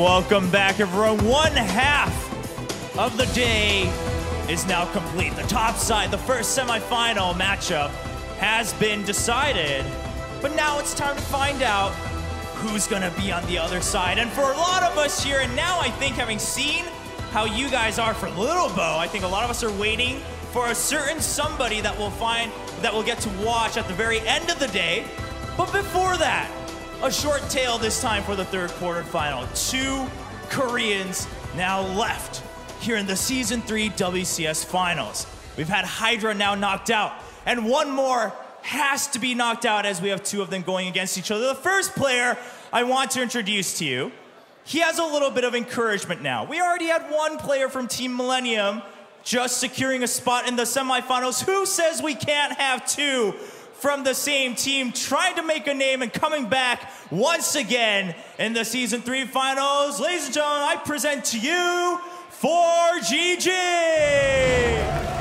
Welcome back, everyone. One half of the day is now complete. The top side, the first semifinal matchup, has been decided. But now it's time to find out who's going to be on the other side. And for a lot of us here, and now I think having seen how you guys are for Lilbo, I think a lot of us are waiting for a certain somebody that we'll find that we'll get to watch at the very end of the day. But before that, a short tale this time for the third quarterfinal. Two Koreans now left here in the season three WCS finals. We've had Hydra now knocked out, and one more has to be knocked out as we have two of them going against each other. The first player I want to introduce to you, he has a little bit of encouragement now. We already had one player from Team Millennium just securing a spot in the semifinals. Who says we can't have two from the same team, trying to make a name and coming back once again in the season three finals. Ladies and gentlemen, I present to you 4GG.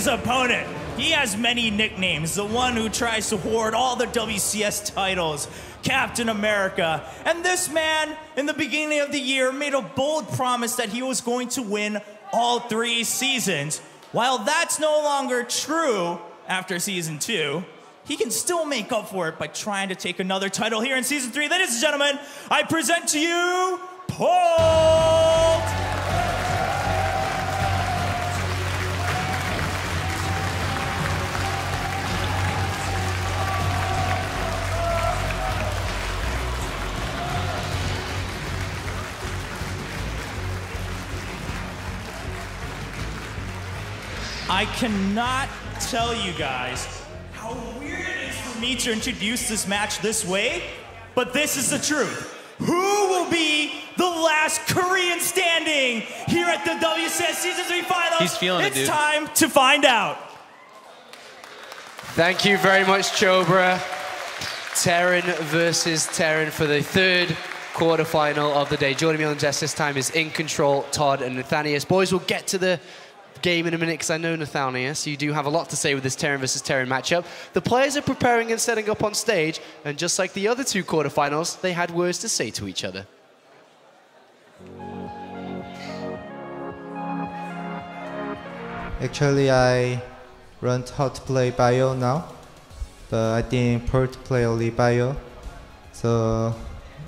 His opponent. He has many nicknames. The one who tries to hoard all the WCS titles, Captain America. And this man, in the beginning of the year, made a bold promise that he was going to win all three seasons. While that's no longer true after season two, he can still make up for it by trying to take another title here in season three. Ladies and gentlemen, I present to you Polt I cannot tell you guys how weird it is for me to introduce this match this way, but this is the truth. Who will be the last Korean standing here at the WCS Season 3 Finals? He's feeling it, it's time to find out. Thank you very much, Chobra. Terran versus Terran for the third quarterfinal of the day. Joining me on the desk this time is InControl, Todd, and Nathanias. Boys, we'll get to the game in a minute because I know Nathanias, you do have a lot to say with this Terran versus Terran matchup. The players are preparing and setting up on stage, and just like the other two quarterfinals, they had words to say to each other. Actually, I learned how to play bio now, but I think Pearl to play only bio. So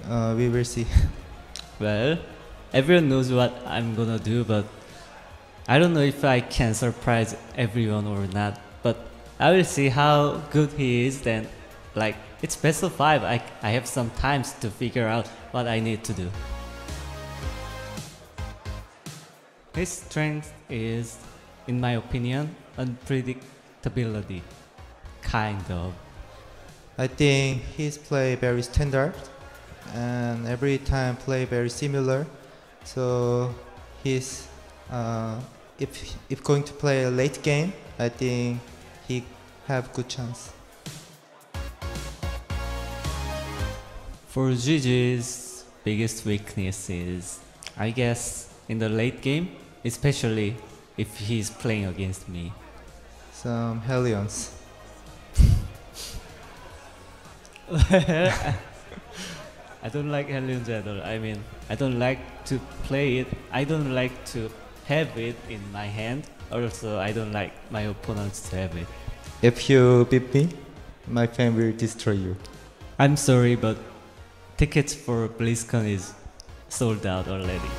uh, we will see. Well, everyone knows what I'm gonna do, but I don't know if I can surprise everyone or not. But I will see how good he is. Then, like it's best of five. I I have some times to figure out what I need to do. His strength is, in my opinion, unpredictability, kind of. I think his play very standard, and every time play very similar. So he's uh, if if going to play a late game, I think he have good chance. 4GG's biggest weakness is, I guess, in the late game, especially if he's playing against me. Some Hellions. I don't like Hellions at all. I mean, I don't like to play it. I don't like to have it in my hand. Also, I don't like my opponents to have it. If you beat me, my fan will destroy you. I'm sorry, but tickets for BlizzCon is sold out already.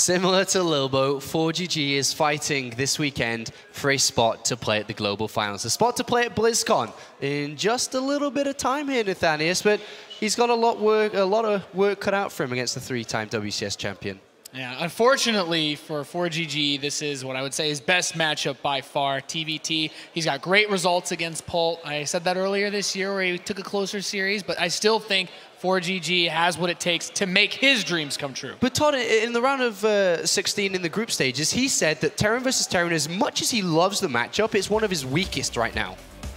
Similar to Lilbo, 4GG is fighting this weekend for a spot to play at the Global Finals. A spot to play at BlizzCon in just a little bit of time here, Nathanias, but he's got a lot work, a lot of work cut out for him against the three-time WCS champion. Yeah, unfortunately for 4GG, this is what I would say his best matchup by far. TVT. He's got great results against Polt. I said that earlier this year where he took a closer series, but I still think 4GG has what it takes to make his dreams come true. But Todd, in the round of uh, 16 in the group stages, he said that Terran versus Terran, as much as he loves the matchup, it's one of his weakest right now.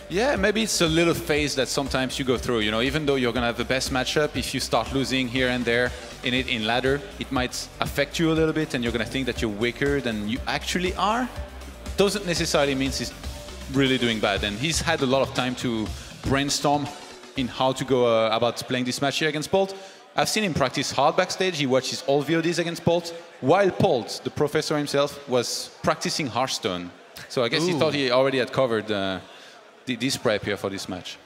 Yeah, maybe it's a little phase that sometimes you go through. You know, even though you're gonna have the best matchup, if you start losing here and there in it in ladder, it might affect you a little bit, and you're gonna think that you're weaker than you actually are. Doesn't necessarily mean he's really doing bad, and he's had a lot of time to brainstorm in how to go uh, about playing this match here against Polt. I've seen him practice hard backstage. He watches all VODs against Polt, while Polt, the professor himself, was practicing Hearthstone. So I guess Ooh. he thought he already had covered. Uh, this prep here for this match.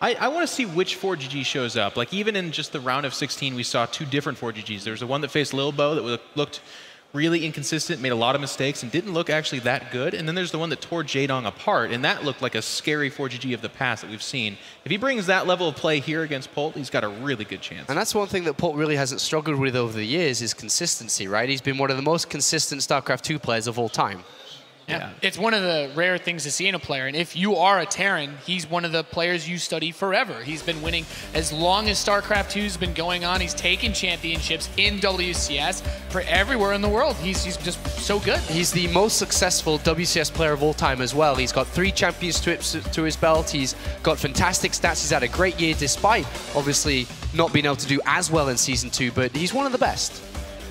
I, I want to see which 4GG shows up. Like even in just the round of 16, we saw two different 4GGs. There was the one that faced Lilbo that looked really inconsistent, made a lot of mistakes, and didn't look actually that good. And then there's the one that tore Jaedong apart, and that looked like a scary 4GG of the past that we've seen. If he brings that level of play here against Polt, he's got a really good chance. And that's one thing that Polt really hasn't struggled with over the years is consistency, right? He's been one of the most consistent StarCraft 2 players of all time. Yeah. yeah. It's one of the rare things to see in a player. And if you are a Terran, he's one of the players you study forever. He's been winning as long as StarCraft 2's been going on. He's taken championships in WCS for everywhere in the world. He's, he's just so good. He's the most successful WCS player of all time as well. He's got three championships to his belt. He's got fantastic stats. He's had a great year despite obviously not being able to do as well in Season 2, but he's one of the best.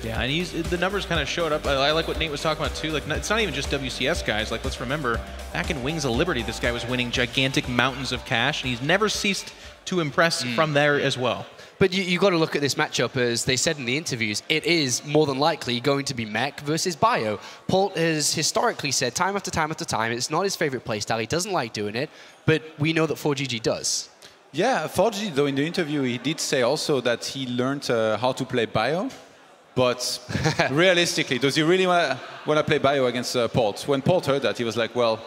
Yeah, and he's the numbers kind of showed up. I, I, like what Nate was talking about too. Like, it's not even just WCS guys. Like, let's remember, back in Wings of Liberty, this guy was winning gigantic mountains of cash, and he's never ceased to impress mm. from there as well. But you, you got to look at this matchup, as they said in the interviews, it is more than likely going to be Mech versus Bio. Polt has historically said time after time after time, it's not his favorite playstyle, he doesn't like doing it, but we know that 4GG does. Yeah, 4G, though, in the interview, he did say also that he learned uh, how to play Bio but realistically, does he really want to play Bio against uh, Polt? When Polt heard that, he was like, well,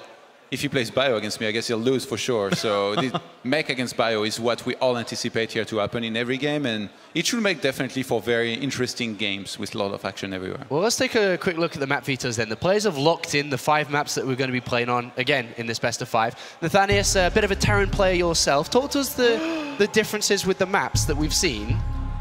if he plays Bio against me, I guess he'll lose for sure. So the mech against Bio is what we all anticipate here to happen in every game, and it should make definitely for very interesting games with a lot of action everywhere. Well, let's take a quick look at the map vetoes then. The players have locked in the five maps that we're going to be playing on, again, in this best of five. Nathanias, a bit of a Terran player yourself. Talk to us the, the differences with the maps that we've seen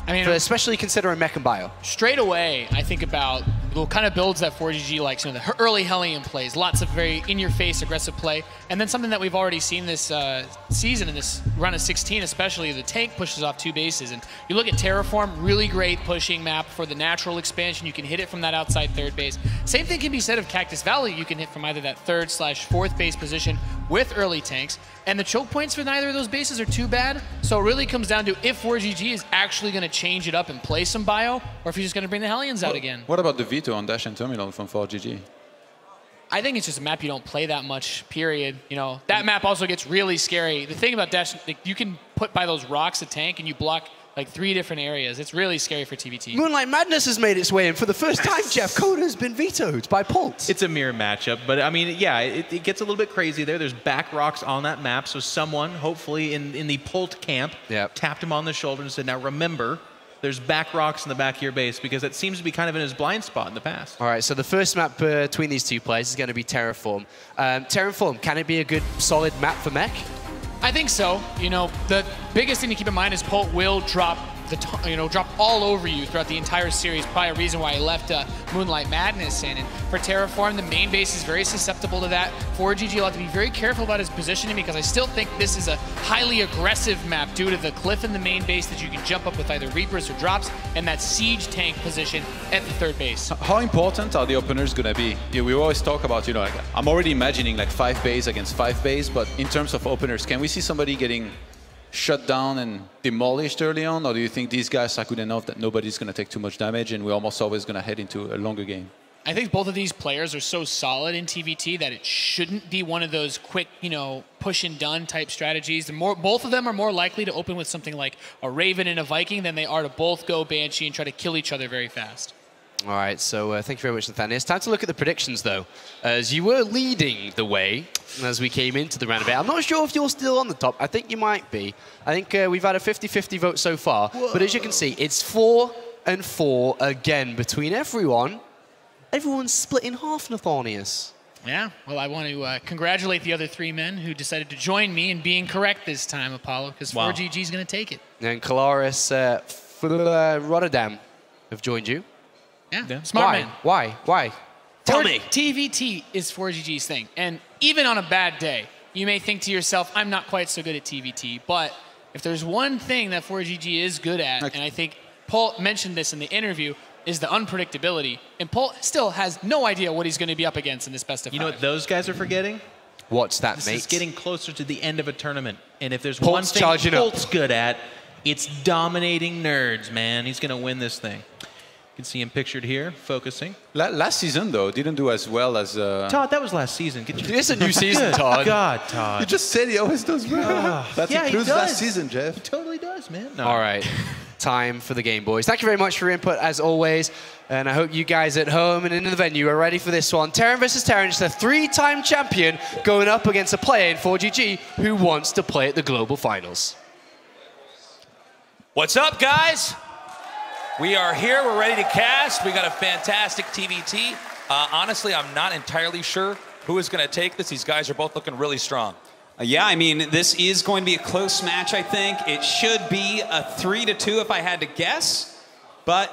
I mean, especially considering mech and bio. Straight away, I think about the kind of builds that 4GG likes. You know, the early Hellion plays, lots of very in-your-face aggressive play, and then something that we've already seen this uh, season in this run of 16, especially the tank pushes off two bases. And you look at Terraform, really great pushing map for the natural expansion. You can hit it from that outside third base. Same thing can be said of Cactus Valley. You can hit from either that third slash fourth base position with early tanks. And the choke points for neither of those bases are too bad. So it really comes down to if 4GG is actually going to change it up and play some bio, or if he's just going to bring the Hellions out again. What about the veto on Dash and Terminal from 4GG? I think it's just a map you don't play that much, period. You know, that map also gets really scary. The thing about Dash, like, you can put by those rocks a tank and you block like three different areas. It's really scary for TVT. Moonlight Madness has made its way in. For the first time, Jeff Coda has been vetoed by Polt. It's a mirror matchup, but I mean, yeah, it, it, gets a little bit crazy there. There's back rocks on that map, so someone, hopefully in, in the Polt camp, yep. tapped him on the shoulder and said, now remember, there's back rocks in the back of your base because it seems to be kind of in his blind spot in the past. All right, so the first map between these two players is going to be Terraform. Um, Terraform, can it be a good, solid map for Mech? I think so. You know, the biggest thing to keep in mind is Polt will drop the you know drop all over you throughout the entire series. Probably a reason why I left uh, Moonlight Madness in. And for Terraform, the main base is very susceptible to that. 4GG, you'll have to be very careful about his positioning because I still think this is a highly aggressive map due to the cliff in the main base that you can jump up with either Reapers or drops and that siege tank position at the third base. How important are the openers going to be? Yeah, we always talk about, you know, like, I'm already imagining like five base against five base, but in terms of openers, can we see somebody getting shut down and demolished early on, or do you think these guys are good enough that nobody's going to take too much damage and we're almost always going to head into a longer game? I think both of these players are so solid in TVT that it shouldn't be one of those quick, you know, push and done type strategies. The more, both of them are more likely to open with something like a Raven and a Viking than they are to both go Banshee and try to kill each other very fast. All right, so uh, thank you very much, Nathaniel. It's time to look at the predictions, though, as you were leading the way as we came into the roundabout. I'm not sure if you're still on the top. I think you might be. I think uh, we've had a 50-50 vote so far, Whoa. but as you can see, it's four and four again between everyone. Everyone's split in half, Nathanias. Yeah, well, I want to uh, congratulate the other three men who decided to join me in being correct this time, Apollo, because Wow. 4GG is going to take it. And Colaris uh, uh, Rotterdam have joined you. Yeah, smart Why? man. Why? Why? Tell 4 me. TVT is 4GG's thing. And even on a bad day, you may think to yourself, I'm not quite so good at TVT. But if there's one thing that 4GG is good at, and I think Polt mentioned this in the interview, is the unpredictability. And Polt still has no idea what he's going to be up against in this best of You know what those guys are forgetting? What's that, This mate? is getting closer to the end of a tournament. And if there's Polt's one thing charging up. Polt's good at, it's dominating nerds, man. He's going to win this thing. You can see him pictured here, focusing. La- last season, though, didn't do as well as. Uh, Todd, that was last season. Get your It's a new season, Todd. God, Todd. you just said he always does well. That yeah, he includes does. last season, Jeff. He totally does, man. No. All right. Time for the game, boys. Thank you very much for your input, as always. And I hope you guys at home and in the venue are ready for this one. Terran versus Terran, just a three-time champion going up against a player in 4GG who wants to play at the global finals. What's up, guys? We are here. We're ready to cast. We got a fantastic TVT. Uh, honestly, I'm not entirely sure who is going to take this. These guys are both looking really strong. Uh, Yeah, I mean, this is going to be a close match, I think. It should be a three to two if I had to guess. But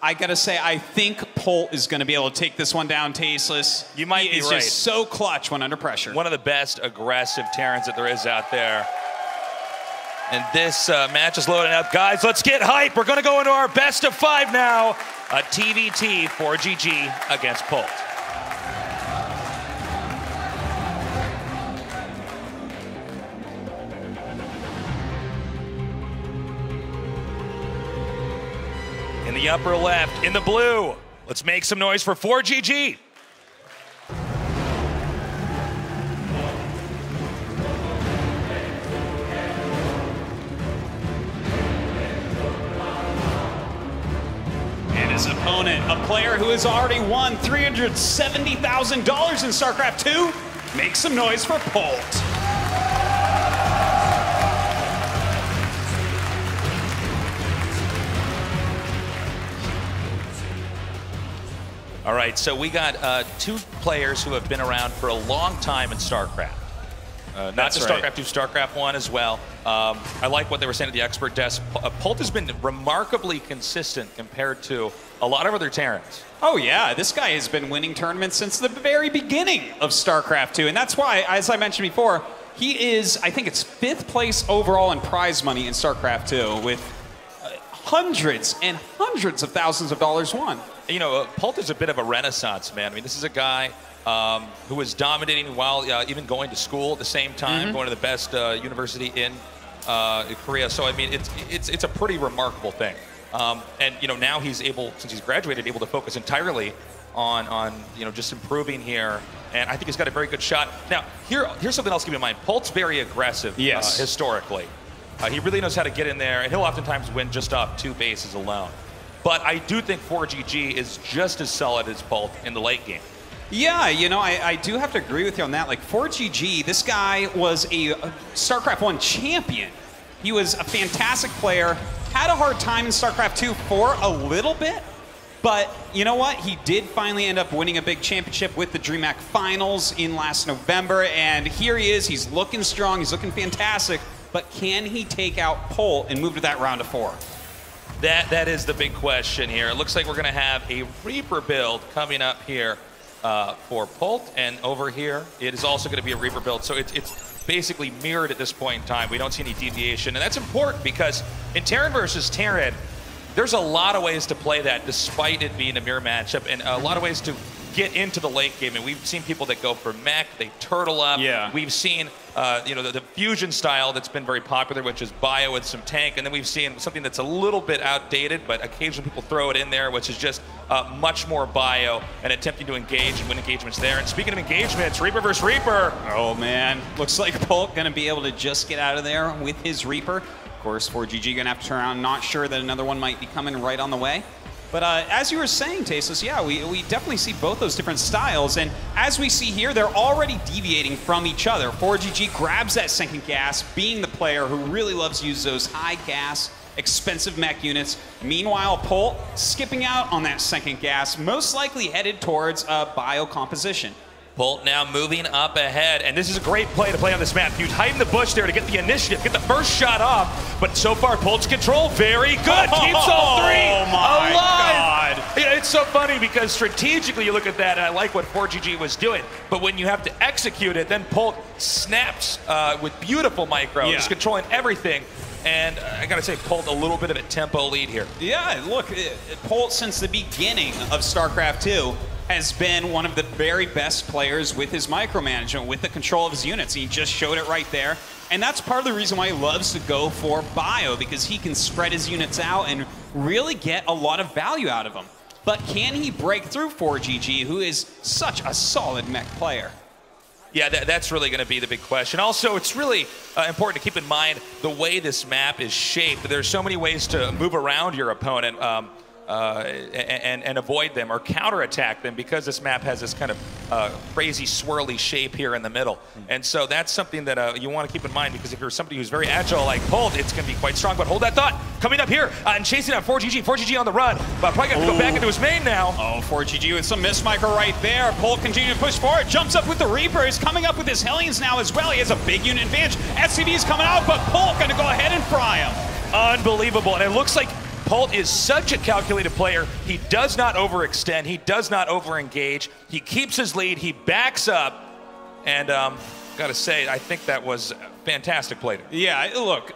I gotta say, I think Polt is gonna be able to take this one down tasteless. You might he be is right. just so clutch when under pressure. One of the best aggressive Terrans that there is out there. And this uh, match is loading up. Guys, let's get hype. We're going to go into our best of five now. A TVT 4GG against Polt. In the upper left, in the blue. Let's make some noise for 4GG. His opponent, a player who has already won $370,000 in StarCraft 2, make some noise for Polt. All right, so we got uh, two players who have been around for a long time in StarCraft. Uh, not That's just right. StarCraft 2, StarCraft 1 as well. Um, I like what they were saying at the expert desk. P- uh, Polt has been remarkably consistent compared to a lot of other Terrans. Oh yeah, this guy has been winning tournaments since the very beginning of StarCraft 2, and that's why, as I mentioned before, he is, I think it's fifth place overall in prize money in StarCraft 2 with uh, hundreds and hundreds of thousands of dollars won. You know, uh, Polt is a bit of a renaissance man. I mean, this is a guy um, who was dominating while uh, even going to school at the same time, Mm-hmm. going to the best uh, university in uh, Korea. So, I mean, it's, it's, it's a pretty remarkable thing. Um, and, you know, now he's able, since he's graduated, able to focus entirely on, on you know, just improving here. And I think he's got a very good shot. Now, here, here's something else to keep in mind. Polt's very aggressive Yes. uh, historically. Uh, he really knows how to get in there, and he'll oftentimes win just off two bases alone. But I do think 4GG is just as solid as Polt in the late game. Yeah, you know, I, I do have to agree with you on that. Like 4GG, this guy was a, a StarCraft 1 champion. He was a fantastic player, had a hard time in StarCraft 2 for a little bit, but you know what? He did finally end up winning a big championship with the DreamHack Finals in last November, and here he is. He's looking strong, he's looking fantastic, but can he take out Polt and move to that round of four? That that is the big question here. It looks like we're going to have a Reaper build coming up here uh, for Polt, and over here it is also going to be a Reaper build. So it's it's basically mirrored at this point in time. We don't see any deviation, and that's important because in Terran versus Terran, there's a lot of ways to play that, despite it being a mirror matchup, and a lot of ways to get into the late game. And we've seen people that go for mech, they turtle up. Yeah. We've seen, uh, you know, the, the fusion style that's been very popular, which is bio with some tank, and then we've seen something that's a little bit outdated, but occasionally people throw it in there, which is just uh, much more bio and attempting to engage and win engagements there. And speaking of engagements, Reaper versus Reaper. Oh man, looks like Polt gonna be able to just get out of there with his Reaper. Course, 4GG gonna have to turn around. Not sure that another one might be coming right on the way. But uh, as you were saying, Tasteless, yeah, we, we definitely see both those different styles. And as we see here, they're already deviating from each other. 4GG grabs that second gas, being the player who really loves to use those high gas expensive mech units. Meanwhile, Polt skipping out on that second gas, most likely headed towards a bio composition. Polt now moving up ahead, and this is a great play to play on this map. You hide in the bush there to get the initiative, get the first shot off, but so far Polt's control very good. Keeps all three Oh my alive. God. It's so funny because strategically you look at that, and I like what 4GG was doing, but when you have to execute it, then Polt snaps uh, with beautiful micro, Yeah. just controlling everything. And I gotta say, Polt a little bit of a tempo lead here. Yeah, look, it- it- Polt since the beginning of StarCraft 2 has been one of the very best players with his micromanagement, with the control of his units. He just showed it right there. And that's part of the reason why he loves to go for Bio, because he can spread his units out and really get a lot of value out of them. But can he break through 4GG, who is such a solid mech player? Yeah, that, that's really going to be the big question. Also, it's really uh, important to keep in mind the way this map is shaped. There's so many ways to move around your opponent um, uh, and, and avoid them or counterattack them because this map has this kind of uh, crazy swirly shape here in the middle. And so that's something that uh, you want to keep in mind because if you're somebody who's very agile like Polt, it's going to be quite strong. But hold that thought. Coming up here uh, and chasing out 4GG. 4GG on the run. But probably going to go back into his main now. Oh, 4GG with some miss micro right there. Polt continuing to push forward, jumps up with the Reaper. He's coming up with his Hellions now as well. He has a big unit advantage. is coming out, but Polt gonna go ahead and fry him. Unbelievable. And it looks like Polt is such a calculated player. He does not overextend. He does not overengage. He keeps his lead. He backs up. And um, gotta say, I think that was fantastic play. Yeah, look,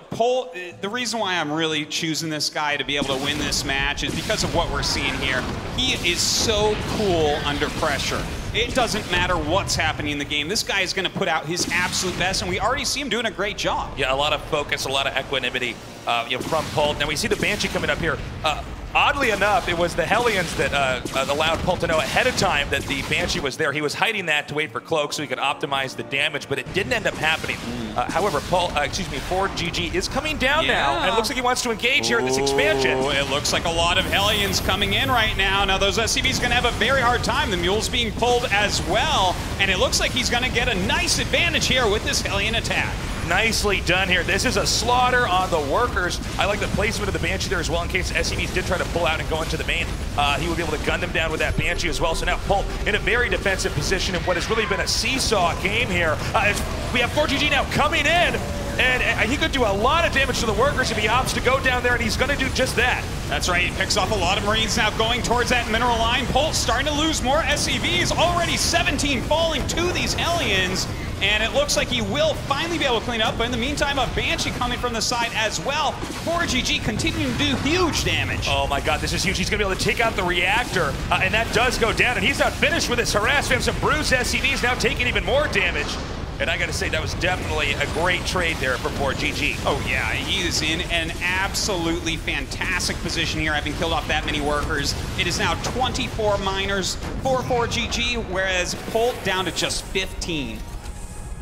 the reason why I'm really choosing this guy to be able to win this match is because of what we're seeing here. He is so cool under pressure. It doesn't matter what's happening in the game. This guy is going to put out his absolute best, and we already see him doing a great job. Yeah, a lot of focus, a lot of equanimity uh, you know, from Polt. Now we see the Banshee coming up here. Uh, oddly enough, it was the Hellions that uh, uh, allowed Polt to know ahead of time that the Banshee was there. He was hiding that to wait for Cloak so he could optimize the damage, but it didn't end up happening. Uh, however, Polt, uh, excuse me, 4GG is coming down now, and it looks like he wants to engage here in this expansion. It looks like a lot of Hellions coming in right now. Now, those SCVs going to have a very hard time. The Mule's being pulled as well, and it looks like he's going to get a nice advantage here with this Hellion attack. Nicely done here. This is a slaughter on the workers. I like the placement of the Banshee there as well in case SCVs did try to pull out and go into the main. Uh, he would be able to gun them down with that Banshee as well. So now Polt in a very defensive position in what has really been a seesaw game here. Uh, we have 4GG now coming in. And uh, he could do a lot of damage to the workers if he opts to go down there, and he's going to do just that. That's right. He picks off a lot of Marines now going towards that mineral line. Polt's starting to lose more SCVs. Already 17 falling to these Hellions. And it looks like he will finally be able to clean up. But in the meantime, a Banshee coming from the side as well. 4GG continuing to do huge damage. Oh my god, this is huge. He's going to be able to take out the reactor, uh, and that does go down. And he's not finished with his harass. We have some bruised SCVs now taking even more damage. And I got to say, that was definitely a great trade there for 4GG. Oh yeah, he is in an absolutely fantastic position here, having killed off that many workers. It is now 24 miners for 4GG, whereas Polt down to just 15.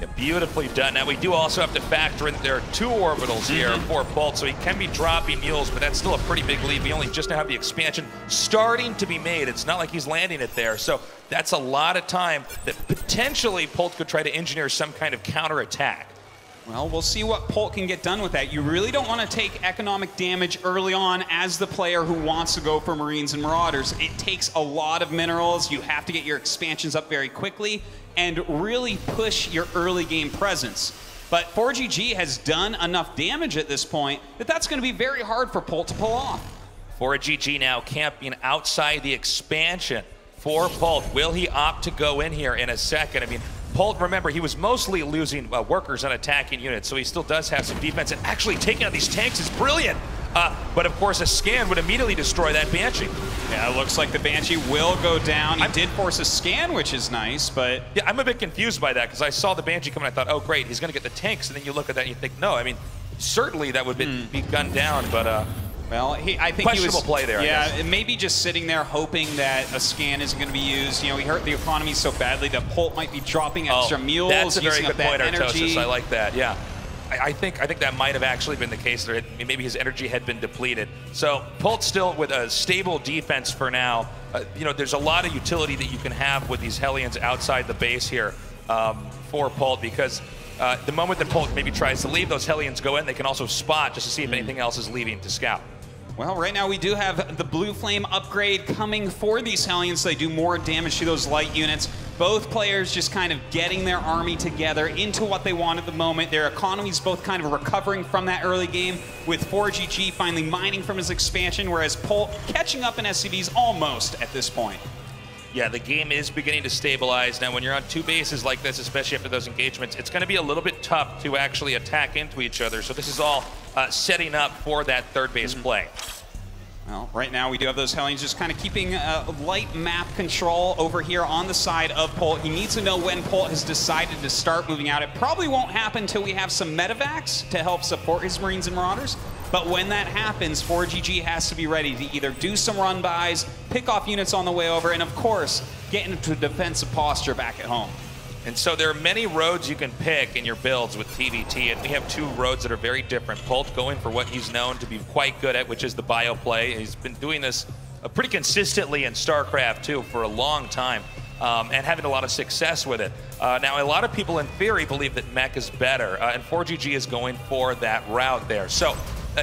Yeah, beautifully done. Now, we do also have to factor in there are two orbitals here mm-hmm. for Polt, so he can be dropping mules, but that's still a pretty big lead. We only just now have the expansion starting to be made. It's not like he's landing it there. So that's a lot of time that potentially Polt could try to engineer some kind of counterattack. Well, we'll see what Polt can get done with that. You really don't want to take economic damage early on as the player who wants to go for Marines and Marauders. It takes a lot of minerals. You have to get your expansions up very quickly and really push your early game presence. But 4GG has done enough damage at this point that that's going to be very hard for Polt to pull off. 4GG now camping outside the expansion for Polt. Will he opt to go in here in a second? I mean, Polt, remember, he was mostly losing uh, workers on attacking units, so he still does have some defense. And actually taking out these tanks is brilliant. Uh, but of course, a scan would immediately destroy that Banshee. Yeah, it looks like the Banshee will go down. He did force a scan, which is nice, but Yeah, I'm a bit confused by that because I saw the Banshee come and I thought, oh, great, he's going to get the tanks. And then you look at that and you think, no, I mean, certainly that would be, be gunned down, but uh, Well, he, I think he was Questionable play there, Yeah, maybe just sitting there hoping that a scan isn't going to be used. You know, he hurt the economy so badly that Polt might be dropping extra mules, Oh, That's a very good point, energy. Artosis. I like that. Yeah. I, think I think that might have actually been the case. There, maybe his energy had been depleted. So Polt still with a stable defense for now. Uh, you know, there's a lot of utility that you can have with these Hellions outside the base here um, for Polt because uh, the moment that Polt maybe tries to leave, those Hellions go in. They can also spot just to see if anything else is leaving to scout. Well, right now we do have the Blue Flame upgrade coming for these Hellions. So they do more damage to those light units. Both players just kind of getting their army together into what they want at the moment. Their economies both kind of recovering from that early game, with 4GG finally mining from his expansion, whereas Polt catching up in SCVs almost at this point. Yeah, the game is beginning to stabilize. Now, when you're on two bases like this, especially after those engagements, it's going to be a little bit tough to actually attack into each other. So this is all uh, setting up for that third base play. Well, right now we do have those Hellions just kind of keeping uh, light map control over here on the side of Polt. He needs to know when Polt has decided to start moving out. It probably won't happen until we have some medevacs to help support his Marines and Marauders. But when that happens, 4GG has to be ready to either do some run bys, pick off units on the way over, and of course, get into a defensive posture back at home. And so there are many roads you can pick in your builds with TVT, and we have two roads that are very different. Polt going for what he's known to be quite good at, which is the bio play. He's been doing this uh, pretty consistently in StarCraft 2 for a long time. Um, and having a lot of success with it. Uh, now, a lot of people in theory believe that mech is better, uh, and 4GG is going for that route there. So, uh,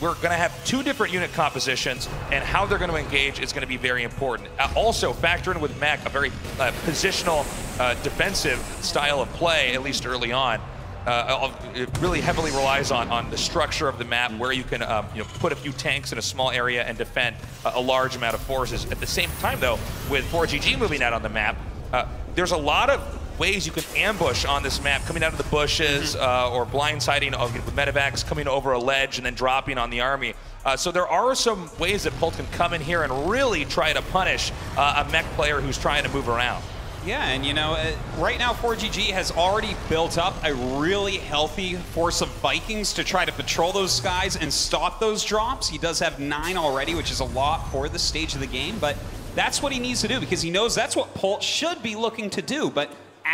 we're going to have two different unit compositions, and how they're going to engage is going to be very important. Uh, also, factor in with mech a very uh, positional, uh, defensive style of play, at least early on. Uh, it really heavily relies on, on the structure of the map, where you can um, you know, put a few tanks in a small area and defend a, a, large amount of forces. At the same time, though, with 4GG moving out on the map, uh, there's a lot of ways you can ambush on this map, coming out of the bushes Mm-hmm. uh, or blindsiding uh, with medevacs, coming over a ledge and then dropping on the army. Uh, so there are some ways that Polt can come in here and really try to punish uh, a mech player who's trying to move around. Yeah, and you know, uh, right now 4GG has already built up a really healthy force of Vikings to try to patrol those skies and stop those drops. He does have nine already, which is a lot for this stage of the game, but that's what he needs to do because he knows that's what Polt should be looking to do. But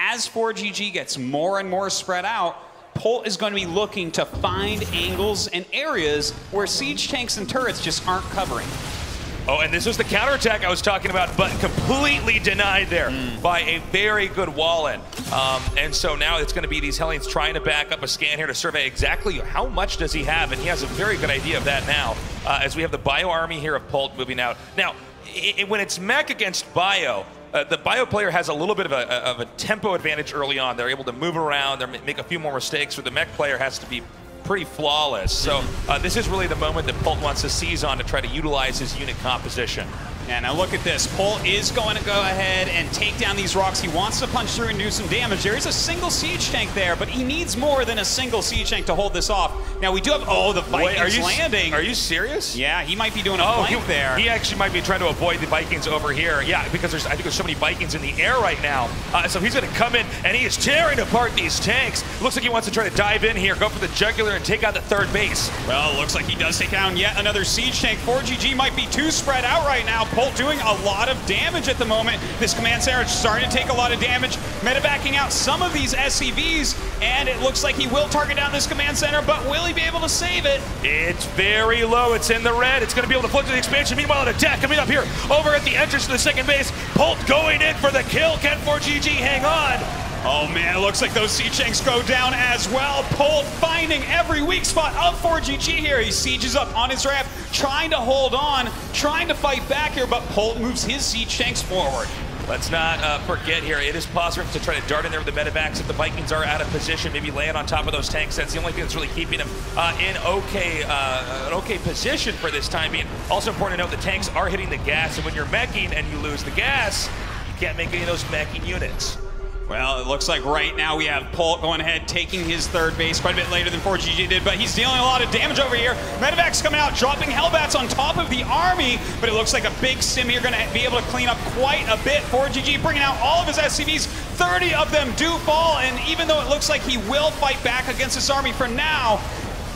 as 4GG gets more and more spread out, Polt is going to be looking to find angles and areas where siege tanks and turrets just aren't covering. Oh, and this was the counterattack I was talking about, but completely denied there by a very good Wallen. Um, and so now it's going to be these Hellions trying to back up a scan here to survey exactly how much does he have, and he has a very good idea of that now, uh, as we have the Bio Army here of Polt moving out. Now, i i when it's mech against Bio, uh, the bio player has a little bit of a, of a tempo advantage early on. They're able to move around, they make a few more mistakes, where the mech player has to be pretty flawless. So uh, this is really the moment that Polt wants to seize on to try to utilize his unit composition. Yeah, now look at this. Polt is going to go ahead and take down these rocks. He wants to punch through and do some damage. There is a single siege tank there, but he needs more than a single siege tank to hold this off. Now we do have, oh, the Vikings Wait, are you, landing. Are you serious? Yeah, he might be doing a Oh, flank he, there. he actually might be trying to avoid the Vikings over here. Yeah, because there's I think there's so many Vikings in the air right now. Uh, so he's going to come in and he is tearing apart these tanks. Looks like he wants to try to dive in here, go for the jugular, and take out the third base. Well, looks like he does take down yet another siege tank. 4GG might be too spread out right now. Polt doing a lot of damage at the moment. This command center is starting to take a lot of damage. Meta backing out some of these SCVs, and it looks like he will target down this command center, but will he be able to save it? It's very low. It's in the red. It's going to be able to float to the expansion. Meanwhile, an attack coming up here over at the entrance to the second base. Polt going in for the kill. Can 4GG hang on? Oh man, it looks like those siege tanks go down as well. Polt finding every weak spot of 4GG here. He sieges up on his raft, trying to hold on, trying to fight back here, but Polt moves his siege tanks forward. Let's not uh, forget here, it is possible to try to dart in there with the medevacs if the Vikings are out of position, maybe land on top of those tanks. That's the only thing that's really keeping them uh, in okay, uh, an okay position for this time being. Also important to note the tanks are hitting the gas, and when you're meching and you lose the gas, you can't make any of those meching units. Well, it looks like right now we have Polt going ahead, taking his third base quite a bit later than 4GG did, but he's dealing a lot of damage over here. Medevac's coming out, dropping Hellbats on top of the army, but it looks like a big stim here, going to be able to clean up quite a bit. 4GG bringing out all of his SCVs, 30 of them do fall, and even though it looks like he will fight back against this army for now,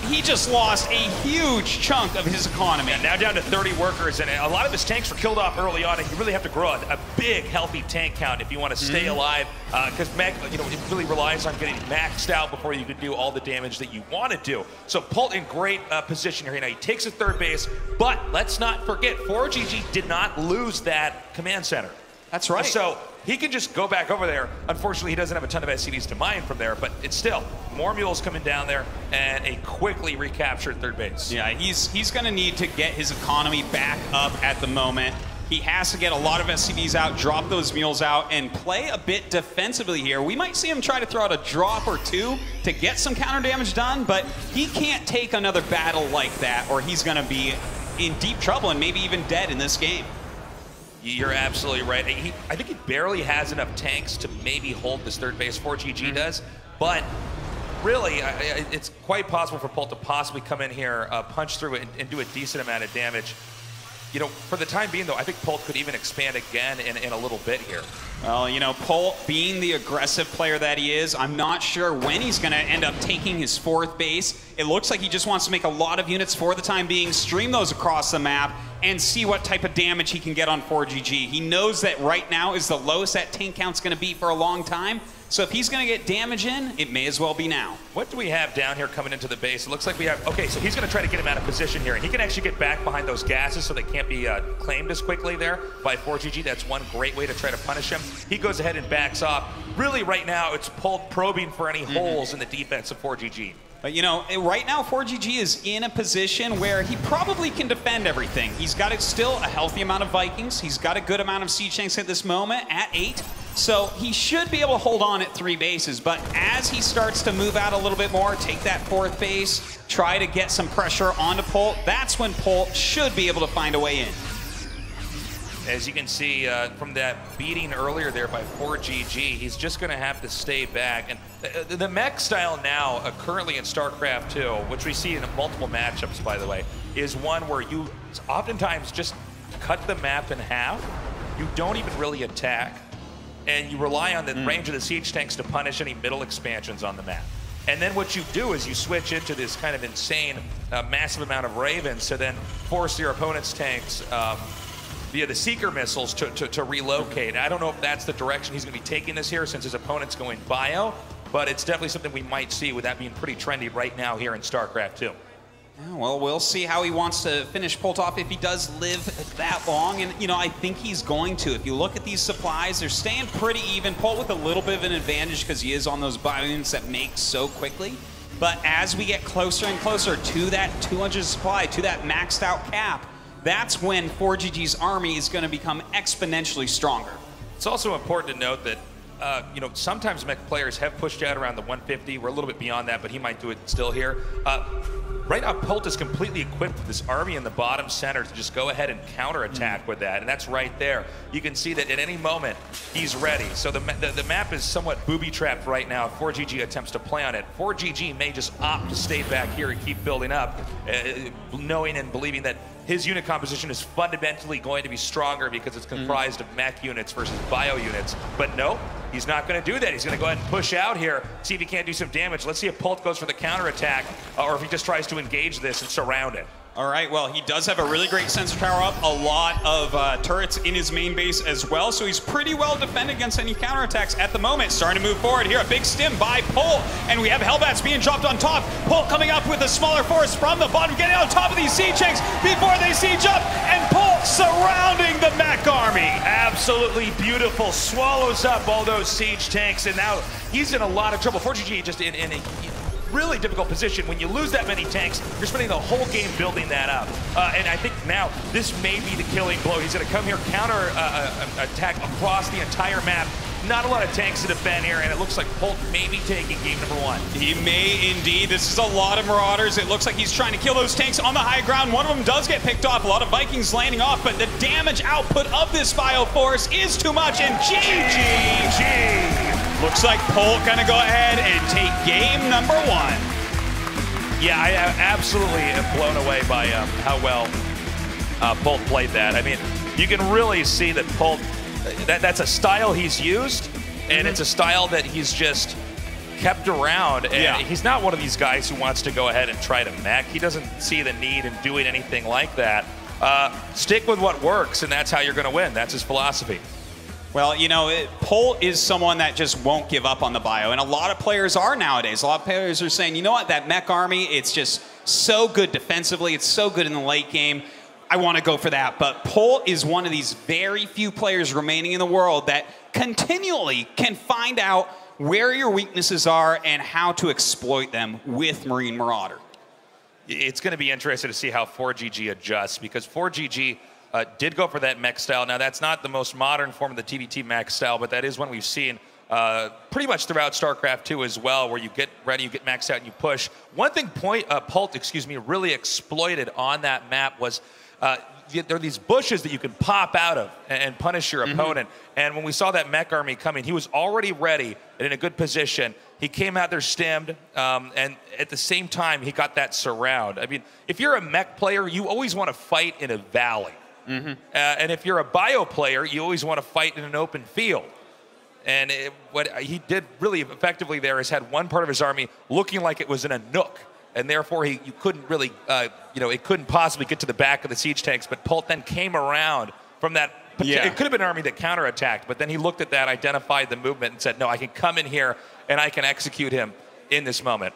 he just lost a huge chunk of his economy. And now down to 30 workers, and a lot of his tanks were killed off early on, and you really have to grow a, a big, healthy tank count if you want to stay Mhm. alive, because mech, you know, it really relies on getting maxed out before you can do all the damage that you want to do. So Polt in great uh, position here. Now he takes a third base, but let's not forget, 4GG did not lose that command center. That's right. So he can just go back over there. Unfortunately, he doesn't have a ton of SCVs to mine from there, but it's still more mules coming down there and a quickly recaptured third base. Yeah, he's he's going to need to get his economy back up at the moment. He has to get a lot of SCVs out, drop those mules out, and play a bit defensively here. We might see him try to throw out a drop or two to get some counter damage done, but he can't take another battle like that, or he's going to be in deep trouble and maybe even dead in this game. You're absolutely right. He, I think he barely has enough tanks to maybe hold this third base. 4GG Mm-hmm. does, but really, I, I, it's quite possible for Polt to possibly come in here, uh, punch through it, and, and do a decent amount of damage. You know, for the time being, though, I think Polt could even expand again in, in a little bit here. Well, you know, Polt being the aggressive player that he is, I'm not sure when he's going to end up taking his fourth base. It looks like he just wants to make a lot of units for the time being, stream those across the map, and see what type of damage he can get on 4GG. He knows that right now is the lowest that tank count's going to be for a long time. So if he's going to get damage in, it may as well be now. What do we have down here coming into the base? It looks like we have. Okay, so he's going to try to get him out of position here, and he can actually get back behind those gases so they can't be uh, claimed as quickly there by 4GG. That's one great way to try to punish him. He goes ahead and backs off. Really, right now, it's Polt probing for any holes in the defense of 4GG. But you know, right now 4GG is in a position where he probably can defend everything. He's got still a healthy amount of Vikings. He's got a good amount of siege tanks at this moment at eight. So he should be able to hold on at three bases. But as he starts to move out a little bit more, take that fourth base, try to get some pressure onto Polt, that's when Polt should be able to find a way in. As you can see uh, from that beating earlier there by 4GG, he's just going to have to stay back. And the, the mech style now, uh, currently in StarCraft 2, which we see in multiple matchups, by the way, is one where you oftentimes just cut the map in half. You don't even really attack, and you rely on the range of the siege tanks to punish any middle expansions on the map. And then what you do is you switch into this kind of insane, uh, massive amount of ravens to then force your opponent's tanks um, via the seeker missiles to, to, to relocate. I don't know if that's the direction he's going to be taking this here since his opponent's going bio, but it's definitely something we might see with that being pretty trendy right now here in StarCraft 2. Yeah, well, we'll see how he wants to finish Polt off if he does live that long. And, you know, I think he's going to. If you look at these supplies, they're staying pretty even. Polt with a little bit of an advantage because he is on those biounits that make so quickly. But as we get closer and closer to that 200 supply, to that maxed out cap, that's when 4GG's army is going to become exponentially stronger. It's also important to note that, uh, you know, sometimes mech players have pushed out around the 150. We're a little bit beyond that, but he might do it still here. Uh, right now, Polt is completely equipped with this army in the bottom center to just go ahead and counterattack with that, and that's right there. You can see that at any moment, he's ready. So the, ma- the, the map is somewhat booby-trapped right now. 4GG attempts to play on it. 4GG may just opt to stay back here and keep building up, uh, knowing and believing that his unit composition is fundamentally going to be stronger because it's comprised of mech units versus bio units. But no, he's not going to do that. He's going to go ahead and push out here, see if he can't do some damage. Let's see if Polt goes for the counterattack uh, or if he just tries to engage this and surround it. All right, well, he does have a really great sensor power up, a lot of uh, turrets in his main base as well, so he's pretty well defended against any counterattacks at the moment. Starting to move forward here, a big stim by Polt, and we have Hellbats being dropped on top. Polt coming up with a smaller force from the bottom, getting on top of these siege tanks before they siege up, and Polt surrounding the mech army. Absolutely beautiful. Swallows up all those siege tanks, and now he's in a lot of trouble. 4GG just in, in a really difficult position. When you lose that many tanks, you're spending the whole game building that up. Uh, and I think now this may be the killing blow. He's going to come here, counter uh, uh, attack across the entire map. Not a lot of tanks to defend here, and it looks like Polt may be taking game number one. He may indeed. This is a lot of Marauders. It looks like he's trying to kill those tanks on the high ground. One of them does get picked off. A lot of Vikings landing off, but the damage output of this Bio Force is too much. And GG! Looks like Polt gonna go ahead and take game number one. Yeah, I absolutely am blown away by um, how well uh, Polt played that. I mean, you can really see that Polt, that, that's a style he's used, and it's a style that he's just kept around. And Yeah. he's not one of these guys who wants to go ahead and try to mech. He doesn't see the need in doing anything like that. Uh, stick with what works, and that's how you're going to win. That's his philosophy. Well, you know, it, Polt is someone that just won't give up on the bio, and a lot of players are nowadays. A lot of players are saying, you know what, that mech army, it's just so good defensively, it's so good in the late game. I want to go for that. But Polt is one of these very few players remaining in the world that continually can find out where your weaknesses are and how to exploit them with Marine Marauder. It's going to be interesting to see how 4GG adjusts because 4GG uh, did go for that mech style. Now, that's not the most modern form of the TVT mech style, but that is one we've seen uh, pretty much throughout StarCraft 2 as well, where you get ready, you get maxed out, and you push. One thing Point uh, Polt, excuse me, really exploited on that map was uh, there are these bushes that you can pop out of and, punish your Mm-hmm. opponent. And when we saw that mech army coming, he was already ready and in a good position. He came out there stimmed, um, and at the same time, he got that surround. I mean, if you're a mech player, you always want to fight in a valley. Mm-hmm. Uh, and if you're a bio player, you always want to fight in an open field. And it, what he did really effectively there is had one part of his army looking like it was in a nook, and therefore he you couldn't really, uh, you know, it couldn't possibly get to the back of the siege tanks. But Polt then came around from that. Yeah. It could have been an army that counterattacked, but then he looked at that, identified the movement, and said, "No, I can come in here and I can execute him in this moment."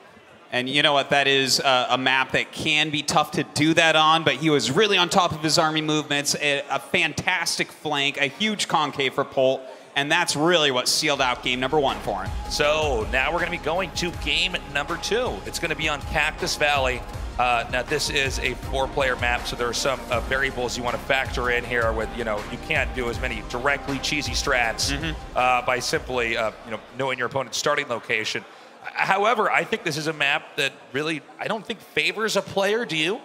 And you know what? That is uh, a map that can be tough to do that on, but he was really on top of his army movements. A, a fantastic flank, a huge concave for Polt, and that's really what sealed out game number one for him. So now we're going to be going to game number two. It's going to be on Cactus Valley. Uh, now this is a four-player map, so there are some uh, variables you want to factor in here. With you know, you can't do as many directly cheesy strats uh, by simply uh, you know knowing your opponent's starting location. However, I think this is a map that really I don't think favors a player. Do you?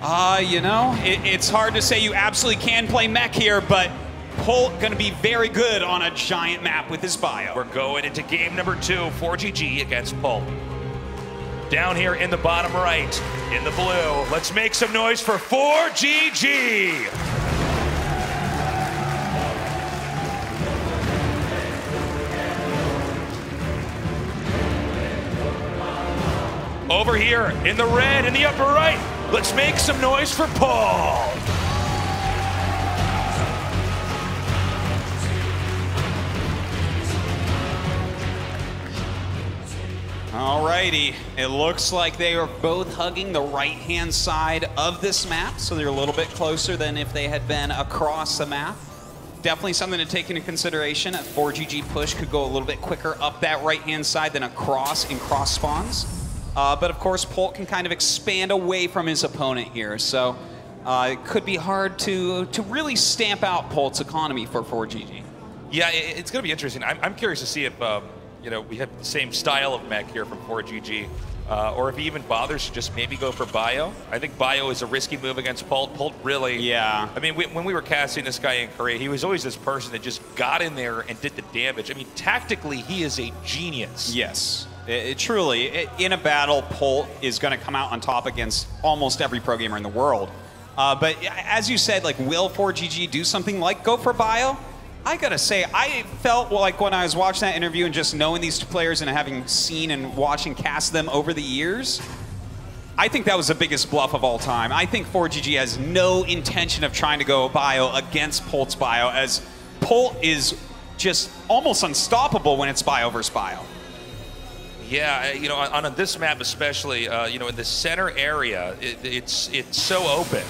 Uh, you know, it, it's hard to say you absolutely can play mech here, but Polt going to be very good on a giant map with his bio. We're going into game number two, 4GG against Polt. Down here in the bottom right, in the blue, let's make some noise for 4GG. Over here in the red in the upper right, let's make some noise for Polt. Alrighty, it looks like they are both hugging the right-hand side of this map, so they're a little bit closer than if they had been across the map. Definitely something to take into consideration. A 4GG push could go a little bit quicker up that right-hand side than across in cross spawns. Uh, but of course, Polt can kind of expand away from his opponent here, so uh, it could be hard to to really stamp out Polt's economy for 4GG. Yeah, it's going to be interesting. I'm, I'm curious to see if um, you know we have the same style of mech here from 4GG, uh, or if he even bothers to just maybe go for Bio. I think Bio is a risky move against Polt. Polt really. Yeah. I mean, we, when we were casting this guy in Korea, he was always this person that just got in there and did the damage. I mean, tactically, he is a genius. Yes, it, it truly. It, in a battle, Polt is going to come out on top against almost every pro gamer in the world. Uh, but as you said, like, will 4GG do something like go for bio? I gotta say, I felt like when I was watching that interview and just knowing these two players and having seen and watching cast them over the years, I think that was the biggest bluff of all time. I think 4GG has no intention of trying to go bio against Polt's bio, as Polt is just almost unstoppable when it's bio versus bio. Yeah, you know, on, on this map especially, uh, you know, in the center area, it, it's it's so open,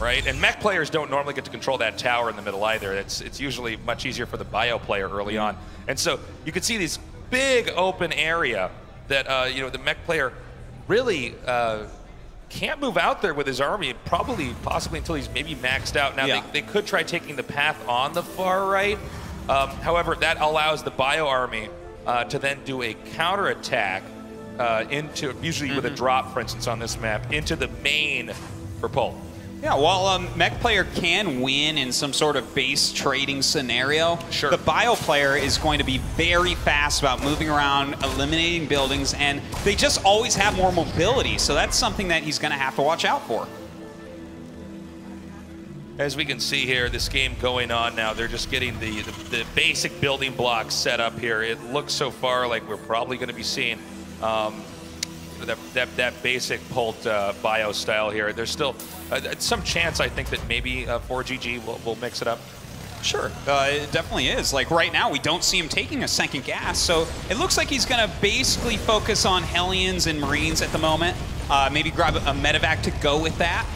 right? And mech players don't normally get to control that tower in the middle either. It's it's usually much easier for the bio player early on, and so you can see this big open area that uh, you know the mech player really. Uh, can't move out there with his army, probably, possibly until he's maybe maxed out. Now, Yeah. they, they could try taking the path on the far right. Um, however, that allows the bio army uh, to then do a counterattack uh, into, usually with a drop, for instance, on this map, into the main for Polt. Yeah, while a mech player can win in some sort of base trading scenario, Sure. the bio player is going to be very fast about moving around, eliminating buildings, and they just always have more mobility. So that's something that he's going to have to watch out for. As we can see here, this game going on now, they're just getting the, the, the basic building blocks set up here. It looks so far like we're probably going to be seeing um, that, that, that basic Polt uh, bio style here. There's still uh, some chance, I think, that maybe uh, 4GG will, will mix it up. Sure, uh, it definitely is. Like right now, we don't see him taking a second gas, so it looks like he's going to basically focus on Hellions and Marines at the moment. Uh, maybe grab a medevac to go with that.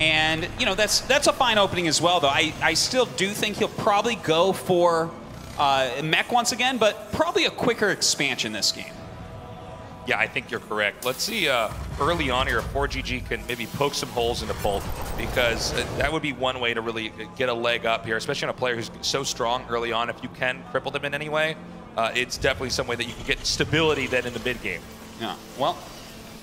And you know that's that's a fine opening as well. Though I, I still do think he'll probably go for uh, mech once again, but probably a quicker expansion this game. Yeah, I think you're correct. Let's see uh, early on here if 4GG can maybe poke some holes into Polt because uh, that would be one way to really get a leg up here, especially on a player who's so strong early on. If you can cripple them in any way, uh, it's definitely some way that you can get stability then in the mid game. Yeah. Well,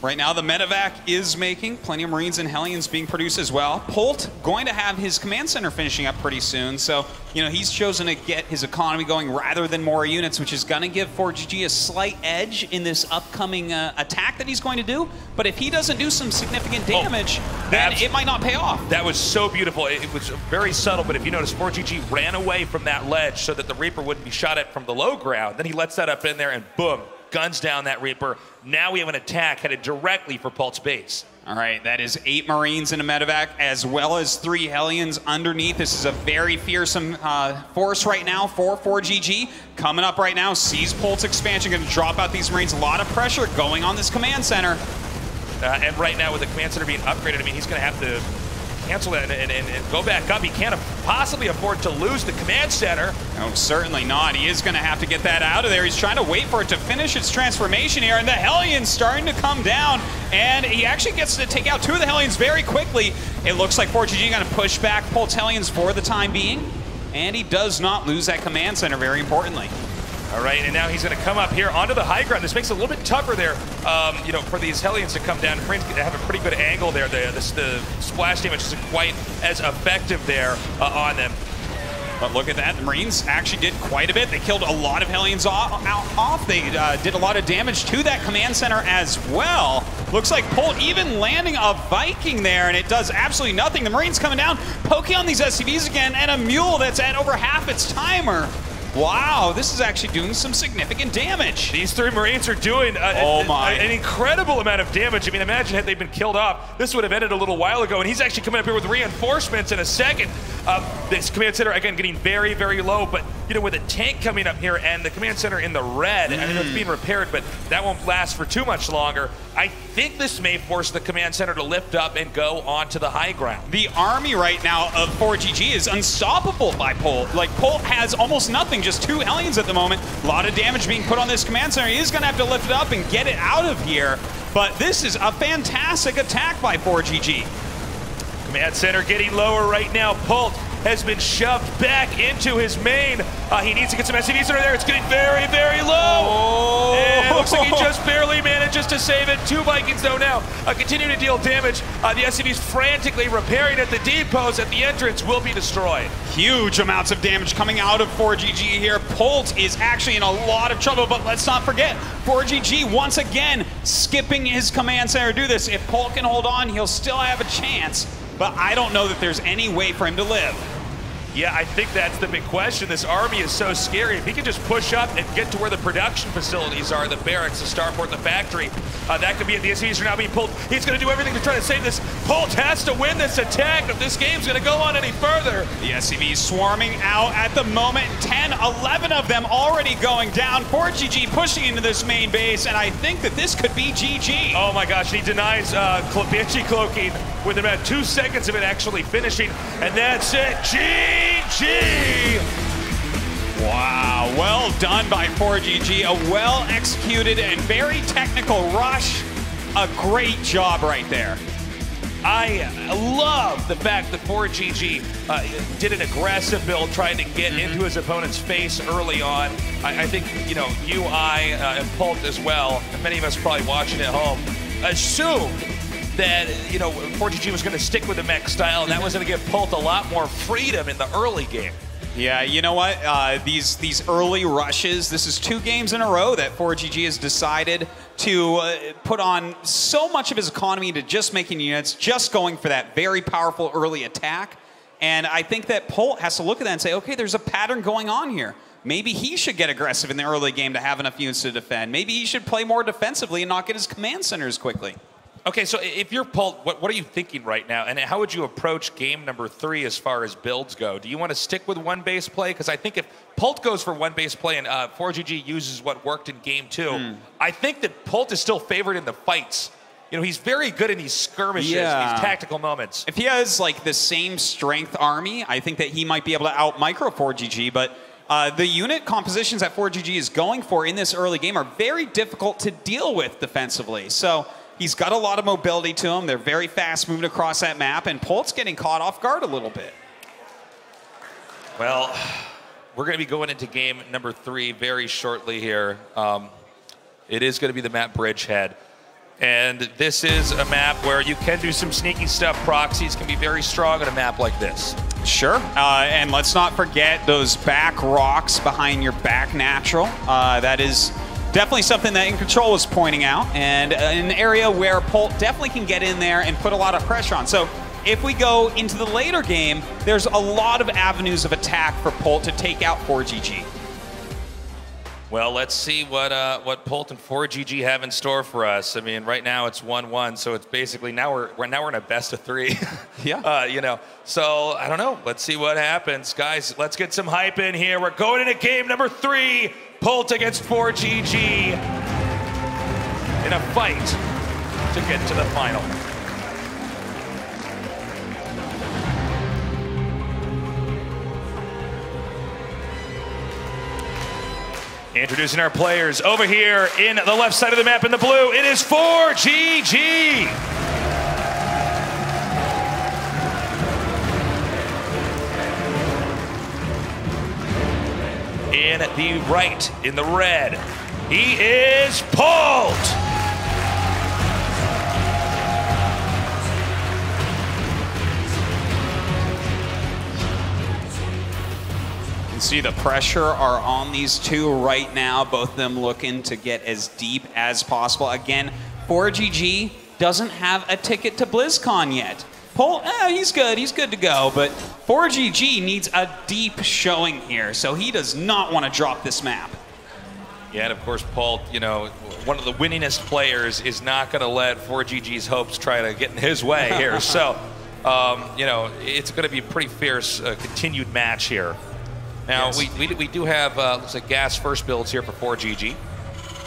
Right now, the medevac is making plenty of Marines and Hellions being produced as well. Polt going to have his command center finishing up pretty soon, so you know he's chosen to get his economy going rather than more units, which is going to give 4GG a slight edge in this upcoming uh, attack that he's going to do. But if he doesn't do some significant Oh, damage, then it might not pay off. That was so beautiful. It, it was very subtle, but if you notice, 4GG ran away from that ledge so that the Reaper wouldn't be shot at from the low ground. Then he lets that up in there, and boom, guns down that Reaper. Now we have an attack headed directly for Polt's base. All right, that is eight Marines in a medevac, as well as three Hellions underneath. This is a very fearsome uh, force right now for 4GG. Coming up right now, sees Polt's expansion, going to drop out these Marines. A lot of pressure going on this command center. Uh, and right now, with the command center being upgraded, I mean, he's going to have to cancel that and, and, and, go back up. He can't possibly afford to lose the command center. No, certainly not. He is going to have to get that out of there. He's trying to wait for it to finish its transformation here, and the Hellions starting to come down, and he actually gets to take out two of the Hellions very quickly. It looks like 4GG going to push back Polt's Hellions for the time being, and he does not lose that command center, very importantly. All right, and now he's going to come up here onto the high ground. This makes it a little bit tougher there, um, you know, for these Hellions to come down. Marines have a pretty good angle there. The, the, the splash damage isn't quite as effective there uh, on them. But look at that. The Marines actually did quite a bit. They killed a lot of Hellions off. off. They uh, did a lot of damage to that command center as well. Looks like Polt even landing a Viking there, and it does absolutely nothing. The Marines coming down, poking on these SCVs again, and a Mule that's at over half its timer. Wow, this is actually doing some significant damage. These three Marines are doing a, Oh a- an incredible amount of damage. I mean, imagine had they been killed off, this would have ended a little while ago. And he's actually coming up here with reinforcements in a second. Uh, this command center again getting very, very low. But you know, with a tank coming up here and the command center in the red, I know it's being repaired, but that won't last for too much longer. I think this may force the command center to lift up and go onto the high ground. The army right now of 4GG is unstoppable by Polt. Like, Polt has almost nothing, just two Hellions at the moment. A lot of damage being put on this command center. He is going to have to lift it up and get it out of here. But this is a fantastic attack by 4GG. Command center getting lower right now. Polt has been shoved back into his main. Uh, he needs to get some SCVs under there. It's getting very, very low. Oh. And it looks like he just barely manages to save it. Two Vikings, though, now uh, continuing to deal damage. Uh, the SCVs frantically repairing at the depots at the entrance will be destroyed. Huge amounts of damage coming out of 4GG here. Polt is actually in a lot of trouble, but let's not forget 4GG once again skipping his command center to do this. If Polt can hold on, he'll still have a chance, but I don't know that there's any way for him to live. Yeah, I think that's the big question. This army is so scary. If he can just push up and get to where the production facilities are, the barracks, the starport, the factory, uh, that could be it. The SCVs are now being pulled. He's going to do everything to try to save this. Polt has to win this attack if this game's going to go on any further. The SCVs swarming out at the moment. 10, 11 of them already going down. 4GG pushing into this main base, and I think that this could be GG. Oh my gosh, he denies uh, cloaking with about two seconds of it actually finishing, and that's it. GG! Wow, well done by 4GG. A well executed and very technical rush. A great job right there. I love the fact that 4GG uh, did an aggressive build, trying to get into his opponent's face early on. I, I think, you know, you, I, uh, and Polt as well, and many of us probably watching at home, assumed that, you know, 4GG was going to stick with the mech style, and that was going to give Polt a lot more freedom in the early game. Yeah, you know what? Uh, these these early rushes. This is two games in a row that 4GG has decided to uh, put on so much of his economy into just making units, just going for that very powerful early attack. And I think that Polt has to look at that and say, okay, there's a pattern going on here. Maybe he should get aggressive in the early game to have enough units to defend. Maybe he should play more defensively and not get his command centers quickly. Okay, so if you're Polt, what, what are you thinking right now? And how would you approach game number three as far as builds go? Do you want to stick with one base play? Because I think if Polt goes for one base play and uh, 4GG uses what worked in game two, I think that Polt is still favored in the fights. you know, he's very good in these skirmishes, Yeah. these tactical moments. If he has like the same strength army, I think that he might be able to out micro 4GG, but uh, the unit compositions that 4GG is going for in this early game are very difficult to deal with defensively. So he's got a lot of mobility to him. They're very fast moving across that map, and Polt's getting caught off guard a little bit. Well, we're going to be going into game number three very shortly here. Um, it is going to be the map Bridgehead. And this is a map where you can do some sneaky stuff. Proxies can be very strong on a map like this. Sure. Uh, and let's not forget those back rocks behind your back natural. Uh, that is definitely something that InControl was pointing out, and an area where Polt definitely can get in there and put a lot of pressure on. So if we go into the later game, there's a lot of avenues of attack for Polt to take out 4GG. Well, let's see what uh, what Polt and 4GG have in store for us. I mean, right now it's 1-1, so it's basically now we're, we're now we're in a best of three. Yeah. Uh, you know, so I don't know. Let's see what happens, guys. Let's get some hype in here. We're going into game number three. Polt against 4GG in a fight to get to the final. Introducing our players over here in the left side of the map in the blue. It is 4GG. In the right, in the red, he is Polt. You can see the pressure are on these two right now, both of them looking to get as deep as possible. Again, 4GG doesn't have a ticket to BlizzCon yet. Polt, eh, he's good, he's good to go, but 4GG needs a deep showing here, so he does not want to drop this map. Yeah, and of course, Polt, you know, one of the winningest players is not going to let 4GG's hopes try to get in his way here. so, um, you know, it's going to be a pretty fierce uh, continued match here. Now, Yes. we, we, we do have, uh, looks like gas first builds here for 4GG.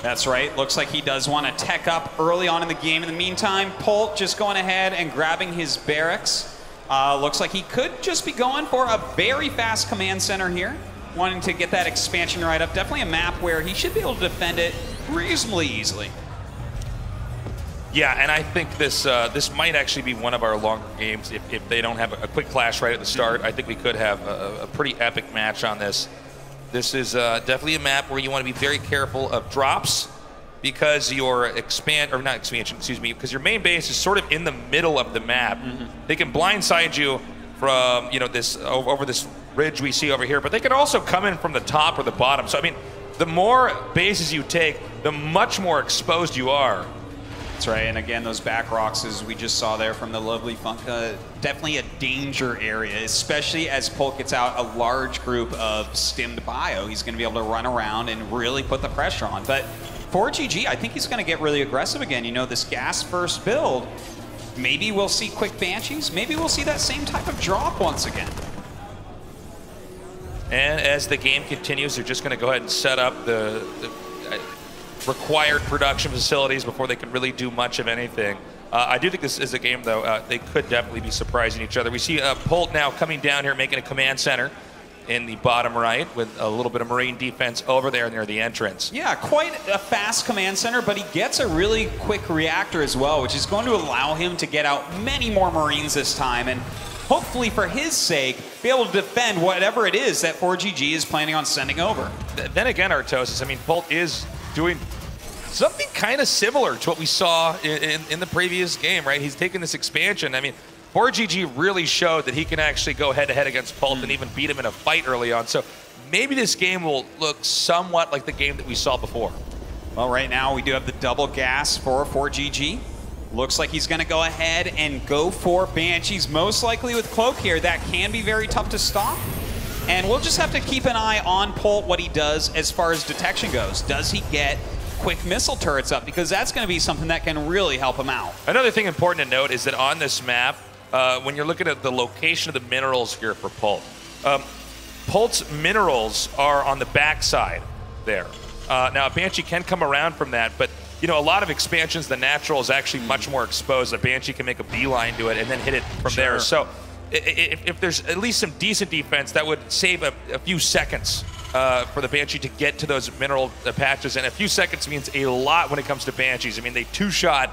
That's right. Looks like he does want to tech up early on in the game. In the meantime, Polt just going ahead and grabbing his barracks. Uh, looks like he could just be going for a very fast command center here, wanting to get that expansion right up. Definitely a map where he should be able to defend it reasonably easily. Yeah, and I think this uh, this might actually be one of our longer games if, if they don't have a, a quick clash right at the start. I think we could have a, a pretty epic match on this. This is uh, definitely a map where you want to be very careful of drops because your expand or not expansion, excuse me, because your main base is sort of in the middle of the map. They can blindside you from you know this over this ridge we see over here, but they can also come in from the top or the bottom. So I mean, the more bases you take, the much more exposed you are. That's right. And again, those back rocks, as we just saw there from the lovely Funka, definitely a danger area, especially as Polt gets out a large group of stimmed bio. He's going to be able to run around and really put the pressure on. But 4GG, I think he's going to get really aggressive again. You know, this gas first build, maybe we'll see quick Banshees. Maybe we'll see that same type of drop once again. And as the game continues, they're just going to go ahead and set up the, the uh, required production facilities before they can really do much of anything. Uh, I do think this is a game, though, uh, they could definitely be surprising each other. We see uh, Polt now coming down here, making a command center in the bottom right with a little bit of Marine defense over there near the entrance. Yeah, quite a fast command center, but he gets a really quick reactor as well, which is going to allow him to get out many more Marines this time and hopefully for his sake be able to defend whatever it is that 4GG is planning on sending over. Then again, Artosis, I mean, Polt is doing something kind of similar to what we saw in, in, in the previous game, right? He's taking this expansion. I mean, 4GG really showed that he can actually go head to head against Polt and hmm. even beat him in a fight early on. So maybe this game will look somewhat like the game that we saw before. Well, right now we do have the double gas for 4GG. Looks like he's going to go ahead and go for Banshees, most likely with Cloak here. That can be very tough to stop. And we'll just have to keep an eye on Polt, what he does as far as detection goes. Does he get quick missile turrets up? Because that's going to be something that can really help him out. Another thing important to note is that on this map, uh, when you're looking at the location of the minerals here for Polt, um, Polt's minerals are on the backside there. Uh, now, a Banshee can come around from that, but you know, a lot of expansions, the natural is actually much more exposed. A Banshee can make a beeline to it and then hit it from there. So if, if there's at least some decent defense, that would save a, a few seconds uh, for the Banshee to get to those mineral uh, patches. And a few seconds means a lot when it comes to Banshees. I mean, they two-shot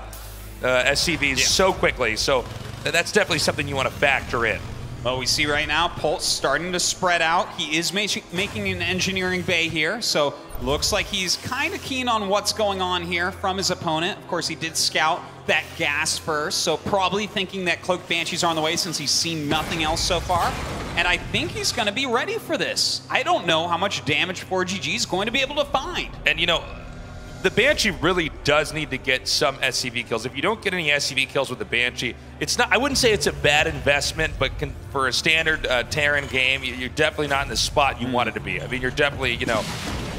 uh, SCVs so quickly. So that's definitely something you want to factor in. Well, we see right now Pulse starting to spread out. He is ma- making an engineering bay here, so looks like he's kind of keen on what's going on here from his opponent. Of course, he did scout that gas first, so probably thinking that Cloak Banshees are on the way since he's seen nothing else so far. And I think he's going to be ready for this. I don't know how much damage 4GG is going to be able to find. And you know, the Banshee really does need to get some SCV kills. If you don't get any SCV kills with the Banshee, it's not. I wouldn't say it's a bad investment, but can, for a standard uh, Terran game, you- you're definitely not in the spot you wanted to be. I mean, you're definitely, you know,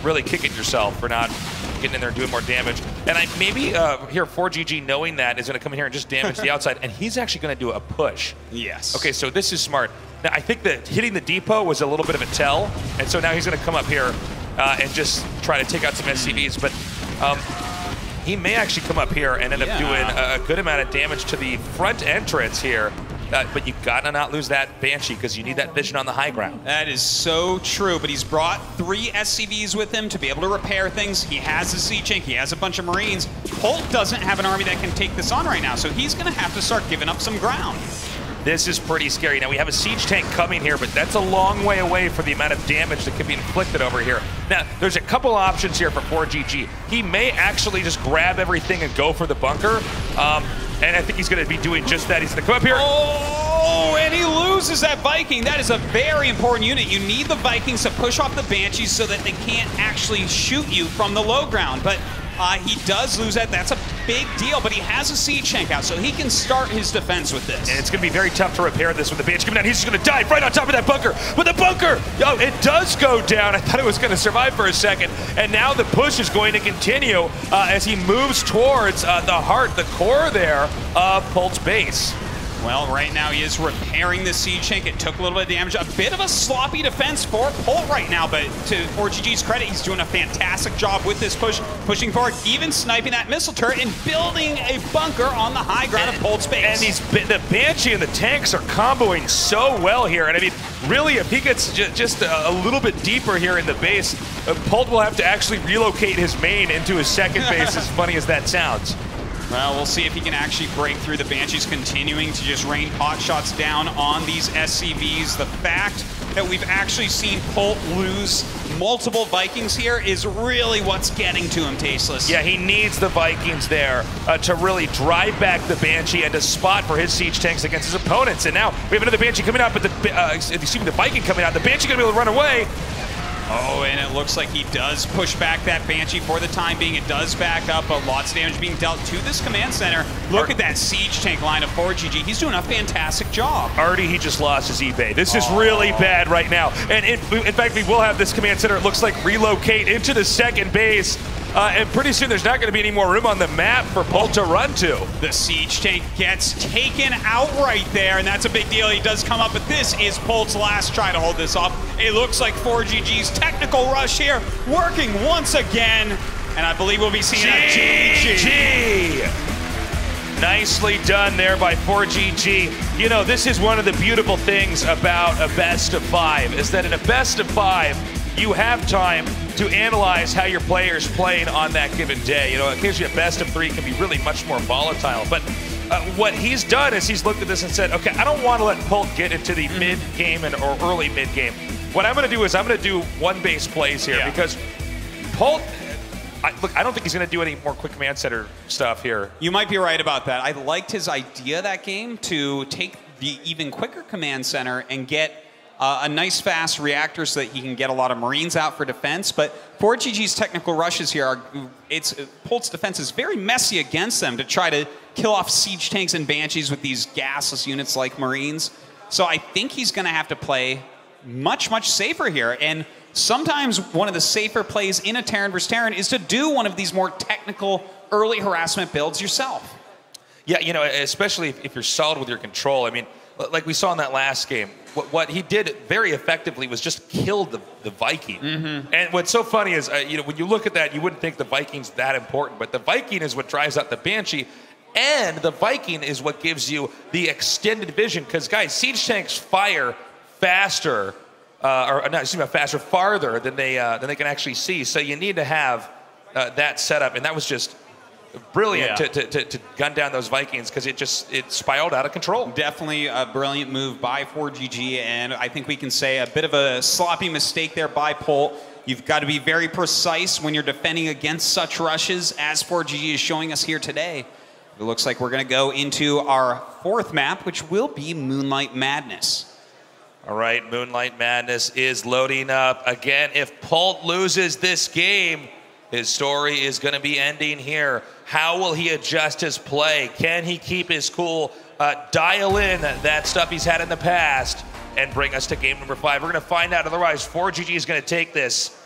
really kicking yourself for not getting in there and doing more damage. And I maybe uh, here 4GG knowing that is going to come in here and just damage the outside, and he's actually going to do a push. Yes. Okay, so this is smart. Now, I think that hitting the depot was a little bit of a tell, and so now he's going to come up here uh, and just try to take out some SCVs. But um, he may actually come up here and end up doing a good amount of damage to the front entrance here. Uh, but you gotta not lose that Banshee because you need that vision on the high ground. That is so true, but he's brought three SCVs with him to be able to repair things. He has a siege tank, he has a bunch of Marines. Polt doesn't have an army that can take this on right now, so he's going to have to start giving up some ground. This is pretty scary. Now we have a siege tank coming here, but that's a long way away for the amount of damage that can be inflicted over here. Now, there's a couple options here for 4GG. He may actually just grab everything and go for the bunker. Um, and I think he's going to be doing just that. He's going to come up here. Oh, and he loses that Viking. That is a very important unit. You need the Vikings to push off the Banshees so that they can't actually shoot you from the low ground. But uh, he does lose that. That's a big deal, but he has a siege tank out, so he can start his defense with this. And it's going to be very tough to repair this with the Banshee coming down. He's just going to dive right on top of that bunker. But the bunker, oh, it does go down. I thought it was going to survive for a second. And now the push is going to continue uh, as he moves towards uh, the heart, the core there of Polt's base. Well, right now he is repairing the siege tank. It took a little bit of damage. A bit of a sloppy defense for Polt right now, but to 4GG's credit, he's doing a fantastic job with this push, pushing forward, even sniping that missile turret and building a bunker on the high ground of Polt's base. And these the Banshee and the tanks are comboing so well here. And I mean, really, if he gets ju- just a, a little bit deeper here in the base, uh, Polt will have to actually relocate his main into his second base, as funny as that sounds. Well, we'll see if he can actually break through. The Banshees continuing to just rain pot shots down on these SCVs. The fact that we've actually seen Polt lose multiple Vikings here is really what's getting to him, Tasteless. Yeah, he needs the Vikings there uh, to really drive back the Banshee and to spot for his siege tanks against his opponents. And now we have another Banshee coming out, but the uh, excuse me, the Viking coming out. The Banshee gonna be able to run away. Oh, and it looks like he does push back that Banshee for the time being. It does back up, but lots of damage being dealt to this command center. Look at that siege tank line of 4GG. He's doing a fantastic job. Already, he just lost his eBay. This is really oh. bad right now. And in, in fact, we will have this command center. It looks like relocate into the second base. Uh, and pretty soon, there's not going to be any more room on the map for Polt to run to. The siege tank gets taken out right there, and that's a big deal. He does come up, but this is Polt's last try to hold this off. It looks like 4GG's technical rush here working once again, and I believe we'll be seeing a GG. GG. Nicely done there by 4GG. You know, this is one of the beautiful things about a best of five, is that in a best of five, you have time to analyze how your player's playing on that given day. You know, occasionally a best of three can be really much more volatile. But uh, what he's done is he's looked at this and said, okay, I don't want to let Polt get into the mid game and or early mid game. What I'm going to do is I'm going to do one base plays here Yeah. because Polt. I, look, I don't think he's going to do any more quick command center stuff here. You might be right about that. I liked his idea that game to take the even quicker command center and get uh, a nice fast reactor so that he can get a lot of Marines out for defense. But 4GG's technical rushes here are it's Polt's defense is very messy against them to try to kill off siege tanks and banshees with these gasless units like Marines. So I think he's going to have to play much much safer here and. Sometimes one of the safer plays in a Terran versus Terran is to do one of these more technical early harassment builds yourself. Yeah, you know, especially if, if you're solid with your control. I mean, like we saw in that last game, what, what he did very effectively was just kill the, the Viking. And what's so funny is, uh, you know, when you look at that, you wouldn't think the Viking's that important, but the Viking is what drives out the Banshee. And the Viking is what gives you the extended vision. Because, guys, siege tanks fire faster, uh, or not, excuse me, faster, farther than they, uh, than they can actually see. So you need to have uh, that setup. And that was just brilliant Yeah. to, to, to, to gun down those Vikings because it just it spiraled out of control. Definitely a brilliant move by 4GG, and I think we can say a bit of a sloppy mistake there by Polt. You've got to be very precise when you're defending against such rushes, as 4GG is showing us here today. It looks like we're going to go into our fourth map, which will be Moonlight Madness. All right, Moonlight Madness is loading up. Again, if Polt loses this game, his story is going to be ending here. How will he adjust his play? Can he keep his cool, uh, dial in that stuff he's had in the past, and bring us to game number five? We're going to find out. Otherwise, 4GG is going to take this.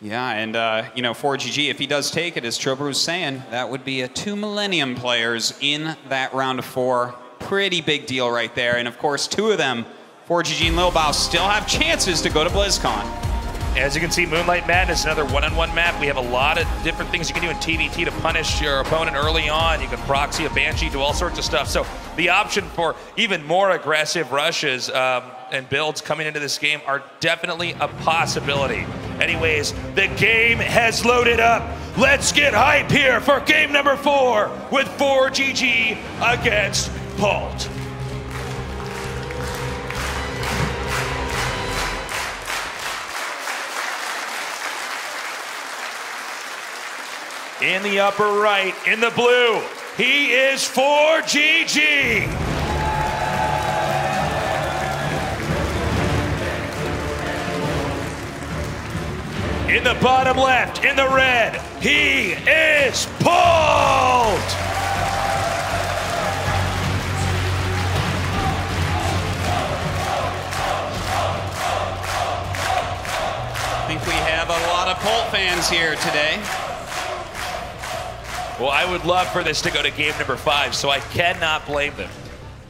Yeah, and uh, you know, 4GG, if he does take it, as Trober was saying, that would be a two Millennium players in that round of four. Pretty big deal right there. And of course, two of them, 4GG and Lilbo, still have chances to go to BlizzCon. As you can see, Moonlight Madness, another one-on-one map. We have a lot of different things you can do in TVT to punish your opponent early on. You can proxy a Banshee, do all sorts of stuff. So the option for even more aggressive rushes um, and builds coming into this game are definitely a possibility. Anyways, the game has loaded up. Let's get hype here for game number four with 4GG against Polt. In the upper right, in the blue, he is 4GG. In the bottom left, in the red, he is Polt. I think we have a lot of Polt fans here today. Well, I would love for this to go to game number five, so I cannot blame them.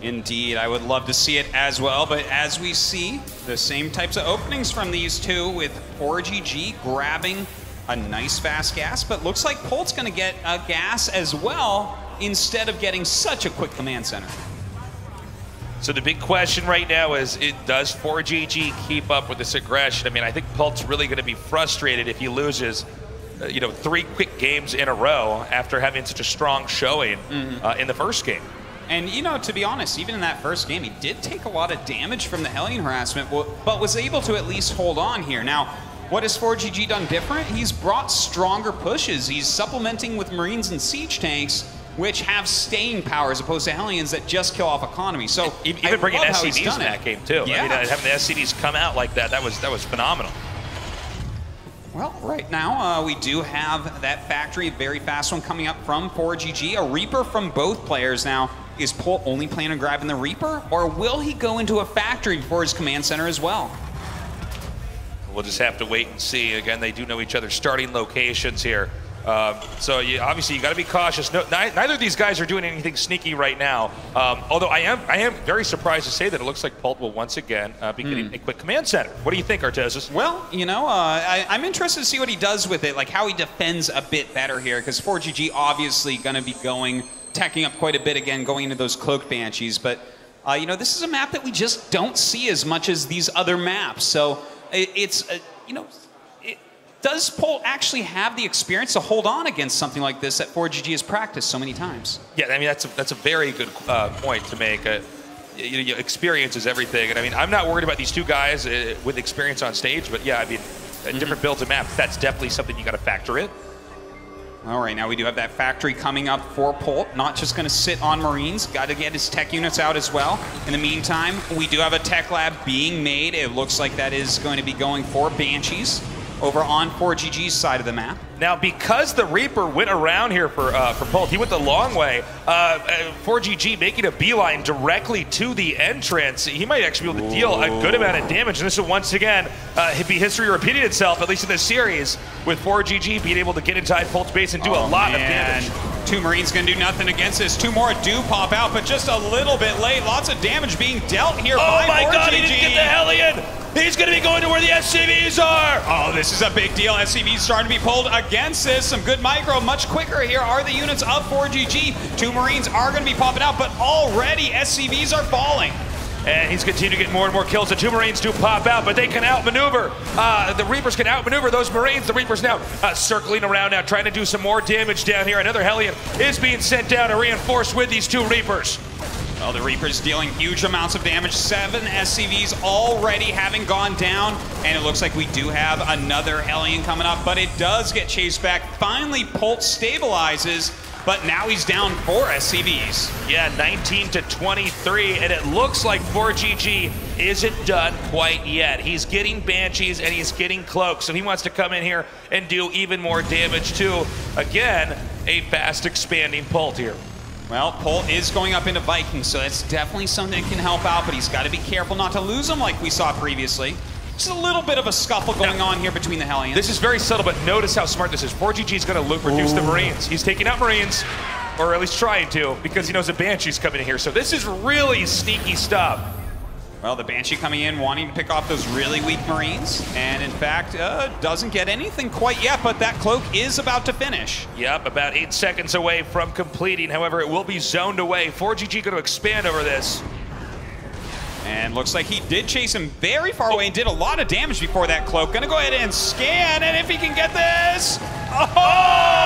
Indeed, I would love to see it as well. But as we see, the same types of openings from these two with 4GG grabbing a nice fast gas, but looks like Polt's going to get a gas as well instead of getting such a quick command center. So the big question right now is, it, does 4GG keep up with this aggression? I mean, I think Polt's really going to be frustrated if he loses, you know, three quick games in a row after having such a strong showing uh, in the first game. And you know, to be honest, even in that first game, he did take a lot of damage from the Hellion harassment, but was able to at least hold on here. Now, what has 4GG done different? He's brought stronger pushes. He's supplementing with Marines and Siege tanks, which have staying power as opposed to Hellions that just kill off economy. So E- I Even bringing love how he's SCVs in that game too. Yeah. I mean, uh, having the SCVs come out like that, that was that was phenomenal. Well, right now uh, we do have that factory, very fast one coming up from 4GG. A Reaper from both players now. Is Polt only planning on grabbing the Reaper, or will he go into a factory for his command center as well? We'll just have to wait and see. Again, they do know each other's starting locations here. Um, so you, obviously you got to be cautious. No, ni- neither of these guys are doing anything sneaky right now. Um, although I am, I am very surprised to say that it looks like Polt will once again uh, be getting a quick command center. What do you think, Artosis? Well, you know, uh, I, I'm interested to see what he does with it, like how he defends a bit better here, because 4GG obviously going to be going, tacking up quite a bit again, going into those cloaked banshees. But uh, you know, this is a map that we just don't see as much as these other maps. So it, it's, uh, you know, it, does Polt actually have the experience to hold on against something like this that 4GG has practiced so many times? Yeah, I mean that's a, that's a very good uh, point to make. Uh, you, you, experience is everything, and I mean I'm not worried about these two guys uh, with experience on stage, but yeah, I mean uh, different builds and maps. That's definitely something you got to factor in. All right, now we do have that factory coming up for Polt. Not just going to sit on Marines. Got to get his tech units out as well. In the meantime, we do have a tech lab being made. It looks like that is going to be going for Banshees over on 4GG's side of the map. Now, because the Reaper went around here for uh, for Polt, he went the long way. Uh, uh, 4GG making a beeline directly to the entrance. He might actually be able to deal a good amount of damage. And this will once again uh, be history repeating itself, at least in this series, with 4GG being able to get inside Polt's base and do a Oh, lot man. of damage. Two Marines gonna do nothing against this. Two more do pop out, but just a little bit late. Lots of damage being dealt here Oh by my 4GG. god, he didn't get the Hellion! He's gonna be going to where the SCVs are! Oh, this is a big deal. SCV's starting to be pulled against this. Some good micro, much quicker here are the units of 4GG. Two Marines are going to be popping out, but already SCVs are falling. And he's continuing to get more and more kills. The two Marines do pop out, but they can outmaneuver. Uh, the Reapers can outmaneuver those Marines. The Reapers now uh, circling around now, trying to do some more damage down here. Another Hellion is being sent down to reinforce with these two Reapers. Well, the Reaper's dealing huge amounts of damage. Seven SCVs already having gone down. And it looks like we do have another Hellion coming up, but it does get chased back. Finally, Polt stabilizes, but now he's down four SCVs. Yeah, 19 to 23, and it looks like 4GG isn't done quite yet. He's getting Banshees and he's getting Cloaks, so he wants to come in here and do even more damage too. Again, a fast expanding Polt here. Well, Polt is going up into Vikings, so that's definitely something that can help out, but he's got to be careful not to lose him like we saw previously. Just a little bit of a scuffle going on here between the Hellions. This is very subtle, but notice how smart this is. 4GG is going to look reduce the Marines. He's taking out Marines, or at least trying to, because he knows a Banshee's coming in here. So this is really sneaky stuff. Well, the Banshee coming in, wanting to pick off those really weak Marines, and in fact, uh, doesn't get anything quite yet, but that cloak is about to finish. Yep, about eight seconds away from completing. However, it will be zoned away. 4GG going to expand over this. And looks like he did chase him very far away and did a lot of damage before that cloak. Gonna go ahead and scan, and if he can get this, oh!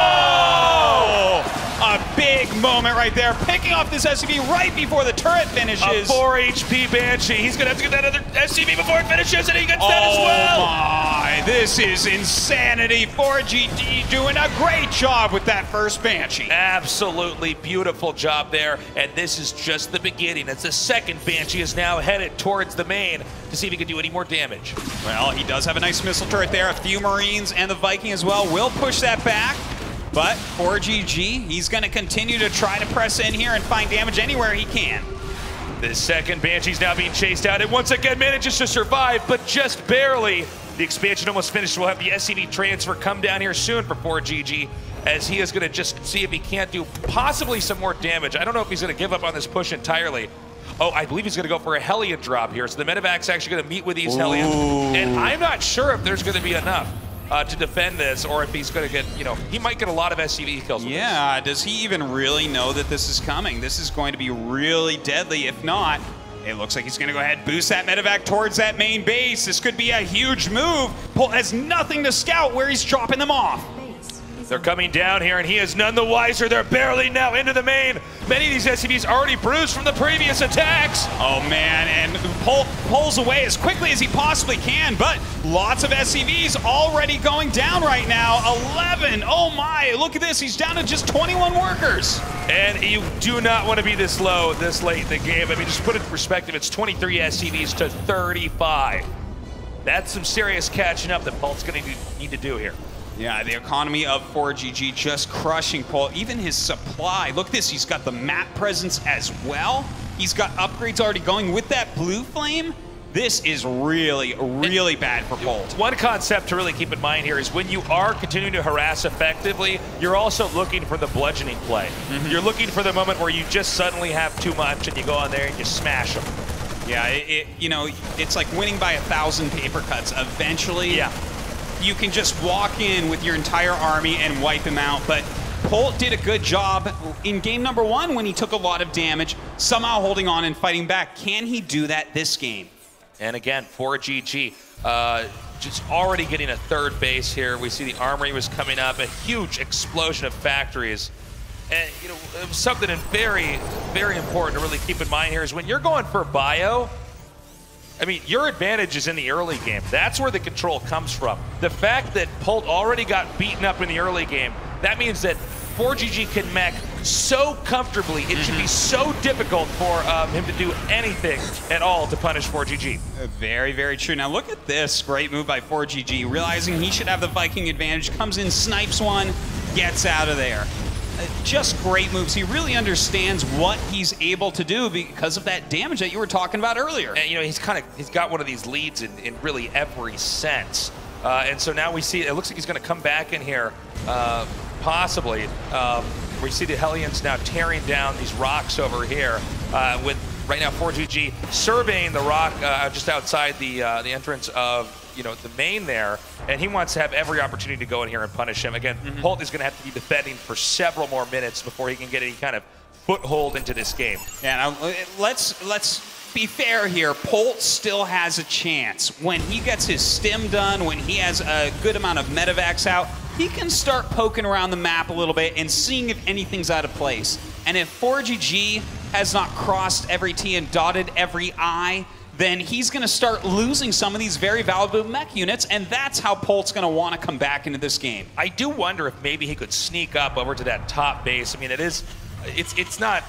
A big moment right there, picking off this SCV right before the turret A finishes. 4 HP Banshee. He's going to have to get that other SCV before it finishes, and he gets that as Oh well. my, this is insanity. 4GG doing a great job with that first Banshee. Absolutely beautiful job there. And this is just the beginning. It's the second Banshee is now headed towards the main to see if he can do any more damage. Well, he does have a nice missile turret there. A few Marines and the Viking as well will push that back. But 4GG, he's going to continue to try to press in here and find damage anywhere he can. The second Banshee's now being chased out and once again manages to survive, but just barely. The expansion almost finished. We'll have the SCV transfer come down here soon for 4GG as he is going to just see if he can't do possibly some more damage. I don't know if he's going to give up on this push entirely. Oh, I believe he's going to go for a Hellion drop here. So the Medevac's actually going to meet with these Hellions. And I'm not sure if there's going to be enough uh, to defend this or if he's going to get, you know, he might get a lot of SCV kills. Yeah, does he even really know that this is coming? This is going to be really deadly. If not, it looks like he's going to go ahead and boost that medevac towards that main base. This could be a huge move. Polt has nothing to scout where he's dropping them off. They're coming down here, and he is none the wiser. They're barely now into the main. Many of these SCVs already bruised from the previous attacks. Oh man, and pull, pulls away as quickly as he possibly can, but lots of SCVs already going down right now. 11, oh my, look at this, he's down to just 21 workers. And you do not want to be this low this late in the game. I mean, just put it in perspective, it's 23 SCVs to 35. That's some serious catching up that Polt's going to need to do here. Yeah, the economy of 4GG just crushing Polt. Even his supply, look at this, he's got the map presence as well. He's got upgrades already going with that blue flame. This is really, really bad for Polt. One concept to really keep in mind here is when you are continuing to harass effectively, you're also looking for the bludgeoning play. Mm-hmm. You're looking for the moment where you just suddenly have too much and you go on there and you smash them. Yeah, it, it, you know, it's like winning by a thousand paper cuts. Eventually, Yeah. You can just walk in with your entire army and wipe him out. But Polt did a good job in game number one when he took a lot of damage, somehow holding on and fighting back. Can he do that this game? And again, 4GG, uh, just already getting a third base here. We see the armory was coming up, a huge explosion of factories. And, you know, something very, very important to really keep in mind here is when you're going for bio, I mean, your advantage is in the early game. That's where the control comes from. The fact that Polt already got beaten up in the early game, that means that 4GG can mech so comfortably. It should be so difficult for um, him to do anything at all to punish 4GG. Uh, Very, very true. Now look at this great move by 4GG, realizing he should have the Viking advantage, comes in, snipes one, gets out of there. Uh, Just great moves. He really understands what he's able to do because of that damage that you were talking about earlier. And you know, he's kind of he's got one of these leads in, in really every sense. Uh, and so now we see it looks like he's going to come back in here, uh, possibly. Um, We see the Hellions now tearing down these rocks over here uh, with right now 4GG surveying the rock uh, just outside the uh, the entrance of you know the main there, and he wants to have every opportunity to go in here and punish him. Again, Mm-hmm. Polt is going to have to be defending for several more minutes before he can get any kind of foothold into this game. Yeah, now, uh, let's let's be fair here. Polt still has a chance. When he gets his stim done, when he has a good amount of medevacs out, he can start poking around the map a little bit and seeing if anything's out of place. And if 4GG has not crossed every T and dotted every I, then he's going to start losing some of these very valuable mech units, and that's how Polt's going to want to come back into this game. I do wonder if maybe he could sneak up over to that top base. I mean, it is, it's it's not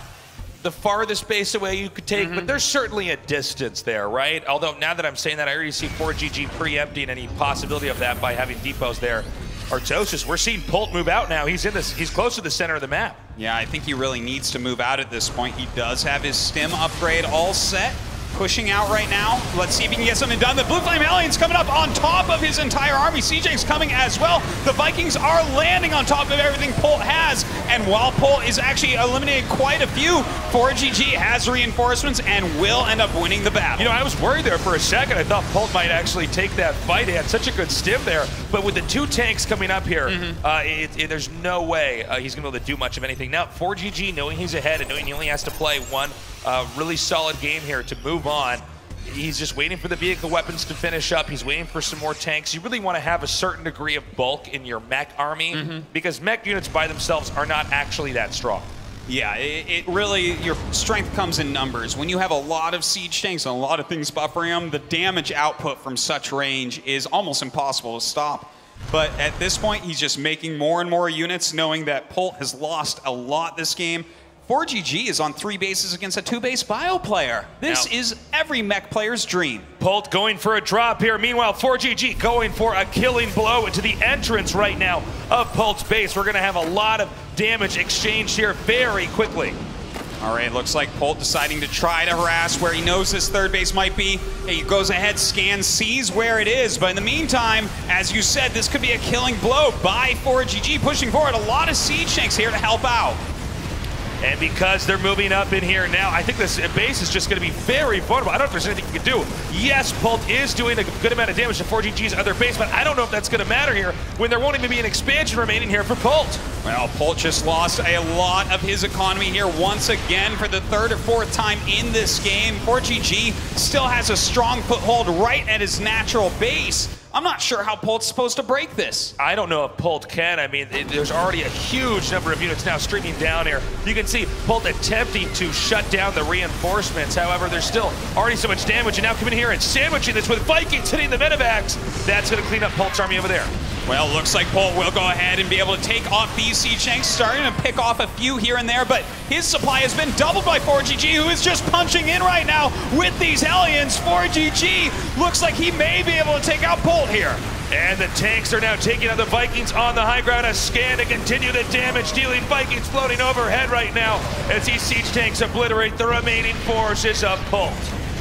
the farthest base away you could take, but mm-hmm. there's certainly a distance there, right? Although now that I'm saying that, I already see 4GG preempting any possibility of that by having depots there. Artosis, we're seeing Polt move out now. He's in this. He's close to the center of the map. Yeah, I think he really needs to move out at this point. He does have his stim upgrade all set. Pushing out right now. Let's see if he can get something done. The Blue Flame Hellions coming up on top of his entire army. CJ's coming as well. The Vikings are landing on top of everything Polt has. And while Polt is actually eliminating quite a few, 4GG has reinforcements and will end up winning the battle. You know, I was worried there for a second. I thought Polt might actually take that fight. He had such a good stim there. But with the two tanks coming up here, uh, it, it- there's no way uh, he's going to be able to do much of anything. Now, 4GG, knowing he's ahead and knowing he only has to play one uh, really solid game here to move on, he's just waiting for the vehicle weapons to finish up. He's waiting for some more tanks. You really want to have a certain degree of bulk in your mech army mm-hmm. because mech units by themselves are not actually that strong. Yeah, it, it really, your strength comes in numbers. When you have a lot of siege tanks and a lot of things buffering them, the damage output from such range is almost impossible to stop. But at this point, he's just making more and more units, knowing that Polt has lost a lot this game. 4GG is on three bases against a two base bio player. This Now- is every mech player's dream. Polt going for a drop here. Meanwhile, 4GG going for a killing blow into the entrance right now of Polt's base. We're going to have a lot of damage exchanged here very quickly. All right, looks like Polt deciding to try to harass where he knows his third base might be. He goes ahead, scans, sees where it is. But in the meantime, as you said, this could be a killing blow by 4GG, pushing forward. A lot of siege tanks here to help out. And because they're moving up in here now, I think this base is just going to be very vulnerable. I don't know if there's anything you can do. Yes, Polt is doing a good amount of damage to 4GG's other base, but I don't know if that's going to matter here when there won't even be an expansion remaining here for Polt. Well, Polt just lost a lot of his economy here once again for the third or fourth time in this game. 4GG still has a strong foothold right at his natural base. I'm not sure how Polt's supposed to break this. I don't know if Polt can. I mean, it, there's already a huge number of units now streaming down here. You can see Polt attempting to shut down the reinforcements. However, there's still already so much damage, and now coming here and sandwiching this with Vikings hitting the medevacs. That's going to clean up Polt's army over there. Well, looks like Polt will go ahead and be able to take off these siege tanks, starting to pick off a few here and there, but his supply has been doubled by 4GG, who is just punching in right now with these Hellions. 4GG looks like he may be able to take out Polt here. And the tanks are now taking out the Vikings on the high ground. A scan to continue the damage, dealing Vikings floating overhead right now as these siege tanks obliterate the remaining forces of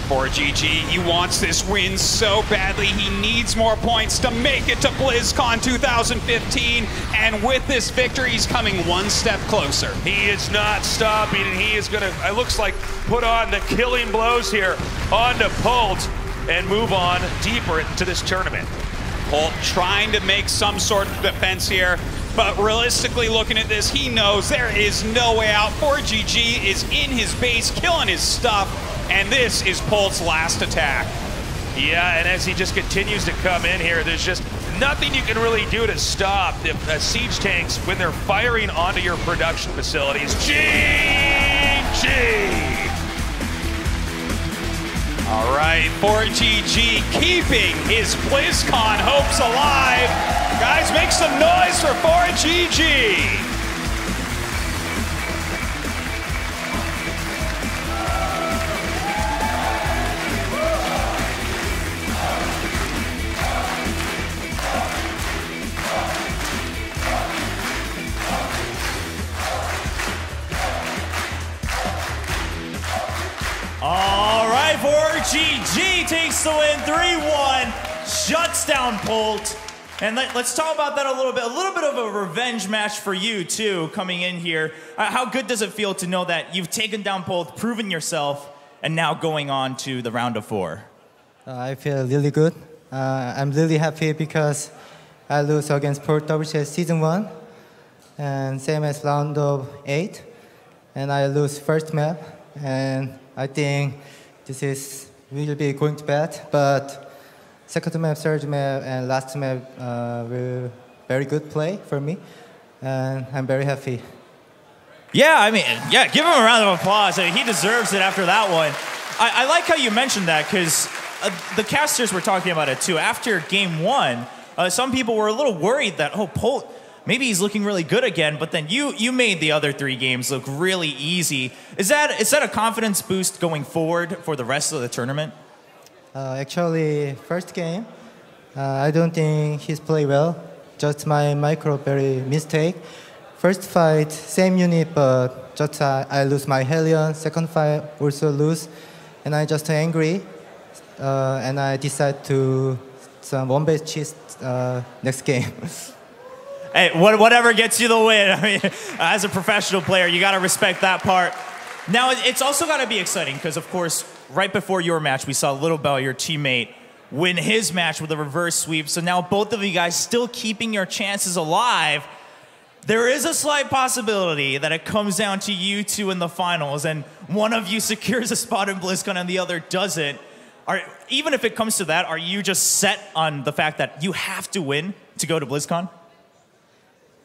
Polt. 4GG, he wants this win so badly. He needs more points to make it to BlizzCon 2015. And with this victory, he's coming one step closer. He is not stopping, and he is going to, it looks like, put on the killing blows here onto Polt and move on deeper into this tournament. Polt trying to make some sort of defense here. But realistically looking at this, he knows there is no way out. 4GG is in his base, killing his stuff. And this is Polt's last attack. Yeah, and as he just continues to come in here, there's just nothing you can really do to stop the uh, siege tanks when they're firing onto your production facilities. GG! All right, 4GG keeping his BlizzCon hopes alive. Guys, make some noise for 4GG. Takes the win 3 1, shuts down Polt. And let, us talk about that a little bit. A little bit of a revenge match for you, too, coming in here. Uh, how good does it feel to know that you've taken down both, proven yourself, and now going on to the round of four? Uh, I feel really good. Uh, I'm really happy because I lose against Port WCS season one, and same as round of eight, and I lose first map, and I think this is will be going to bed, but second map, third map, and last map uh, were very good play for me, and I'm very happy. Yeah, I mean, yeah, give him a round of applause. I mean, he deserves it after that one. I, I like how you mentioned that because uh, the casters were talking about it too. After game one, uh, some people were a little worried that, oh, Polt, maybe he's looking really good again, but then you you made the other three games look really easy. Is that is that a confidence boost going forward for the rest of the tournament? Uh, actually, first game, uh, I don't think he's played well. Just my micro very mistake. First fight, same unit, but just uh, I lose my Hellion. Second fight, also lose, and I just angry, uh, and I decide to some one base cheese uh, next game. Hey, whatever gets you the win. I mean, as a professional player, you got to respect that part. Now, it's also got to be exciting because, of course, right before your match, we saw Lilbo, your teammate, win his match with a reverse sweep. So now both of you guys still keeping your chances alive. There is a slight possibility that it comes down to you two in the finals, and one of you secures a spot in BlizzCon and the other doesn't. Are, even if it comes to that, are you just set on the fact that you have to win to go to BlizzCon?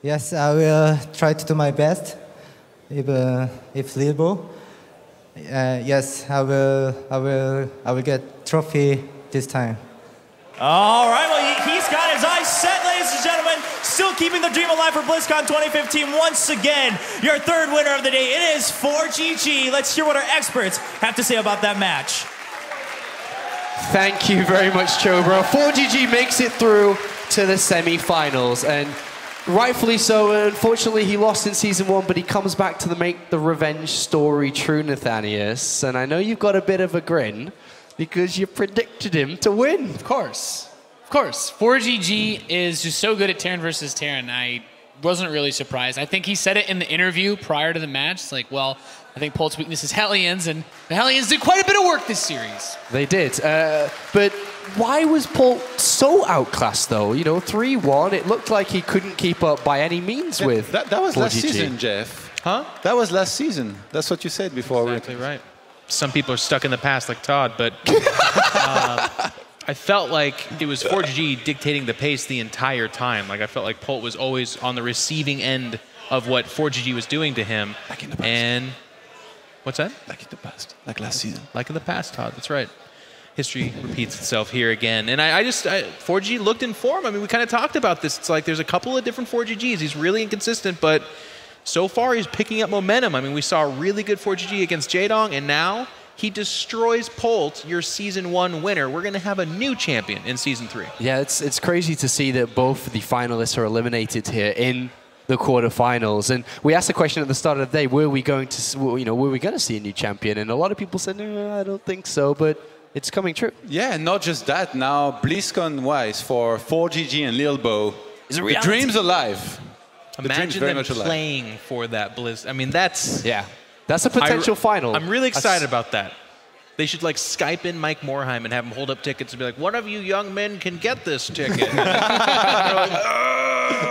Yes, I will try to do my best. If, uh, if Lilbo uh, yes, I will. I will. I will get trophy this time. All right. Well, he, has got his eyes set, ladies and gentlemen. Still keeping the dream alive for BlizzCon 2015. Once again, your third winner of the day. It is 4GG. Let's hear what our experts have to say about that match. Thank you very much, Chobra. 4GG makes it through to the semi-finals, and Rightfully so. Unfortunately, he lost in season one, but he comes back to the make the revenge story true, Nathanias. And I know you've got a bit of a grin because you predicted him to win. Of course. Of course. 4GG is just so good at Terran versus Terran. I wasn't really surprised. I think he said it in the interview prior to the match. It's like, well, I think Polt's weakness is Hellions, and the Hellions did quite a bit of work this series. They did. Uh, but why was Polt so outclassed, though? You know, 3 1, it looked like he couldn't keep up by any means yeah, with. That, that was 4GG. last season, Jeff. Huh? That was last season. That's what you said before. Exactly right. Some people are stuck in the past, like Todd, but uh, I felt like it was 4GG dictating the pace the entire time. Like I felt like Polt was always on the receiving end of what 4GG was doing to him. Like in the past. And what's that? Like in the past. Like last season. Like in the past, Todd. That's right history repeats itself here again. And I, I just, I, 4G looked in form. I mean, we kind of talked about this. It's like there's a couple of different 4GGs. He's really inconsistent, but so far he's picking up momentum. I mean, we saw a really good 4GG against Jaedong, and now he destroys Polt, your season one winner. We're going to have a new champion in season three. Yeah, it's, it's crazy to see that both the finalists are eliminated here in the quarterfinals. And we asked the question at the start of the day: Were we going to, you know, were we going to see a new champion? And a lot of people said, "No, I don't think so." But it's coming true. Yeah, not just that. Now, BlizzCon wise for 4GG and Lilbo, is a reality. The dream's alive. Imagine the them playing alive. for that Blizz. I mean, that's yeah, that's a potential I, final. I'm really excited about that. They should like Skype in Mike Morhaime and have him hold up tickets and be like, "One of you young men can get this ticket."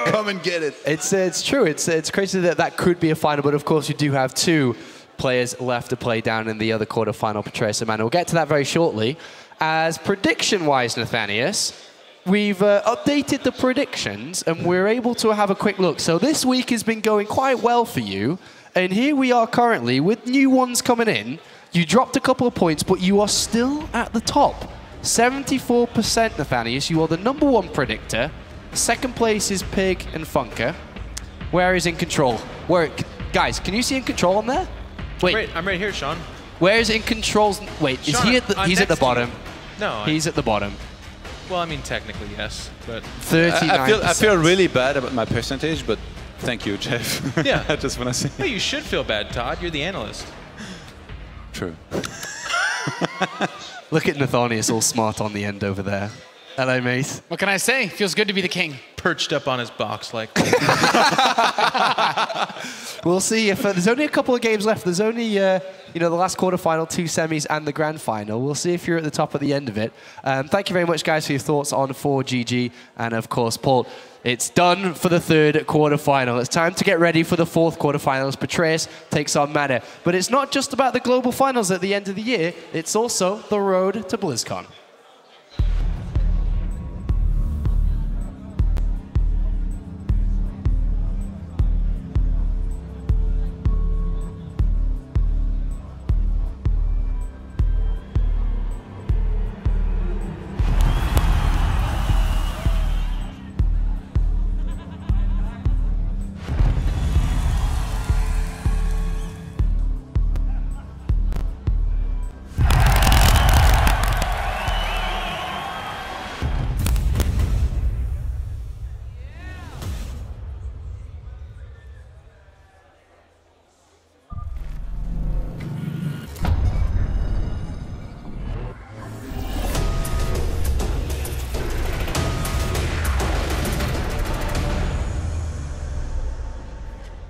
Come and get it. It's it's true. It's it's crazy that that could be a final, but of course you do have two players left to play down in the other quarterfinal, Patricia Man. We'll get to that very shortly. As prediction-wise, Nathanias, we've uh, updated the predictions and we're able to have a quick look. So this week has been going quite well for you. And here we are currently with new ones coming in. You dropped a couple of points, but you are still at the top. 74% Nathanias, you are the number one predictor. Second place is Pig and Funker. Where is InControl? Where, guys, can you see InControl on there? Wait, I'm right, I'm right here, Sean. Where's in controls? Wait, Sean, is he at the? I'm he's at the bottom. No, he's at the bottom. Well, I mean, technically yes, but 39 I, I feel I feel really bad about my percentage, but thank you, Jeff. Yeah, I just want to say. Well, you should feel bad, Todd. You're the analyst. True. Look at Nathanias all smart on the end over there. Hello, mate. What can I say? Feels good to be the king. Perched up on his box like. We'll see if uh, there's only a couple of games left. There's only, uh, you know, the last quarterfinal, two semis, and the grand final. We'll see if you're at the top at the end of it. Um, thank you very much, guys, for your thoughts on 4GG. And of course, Paul, it's done for the third quarterfinal. It's time to get ready for the fourth quarterfinals. Petraeus takes on Mana. But it's not just about the global finals at the end of the year, it's also the road to BlizzCon.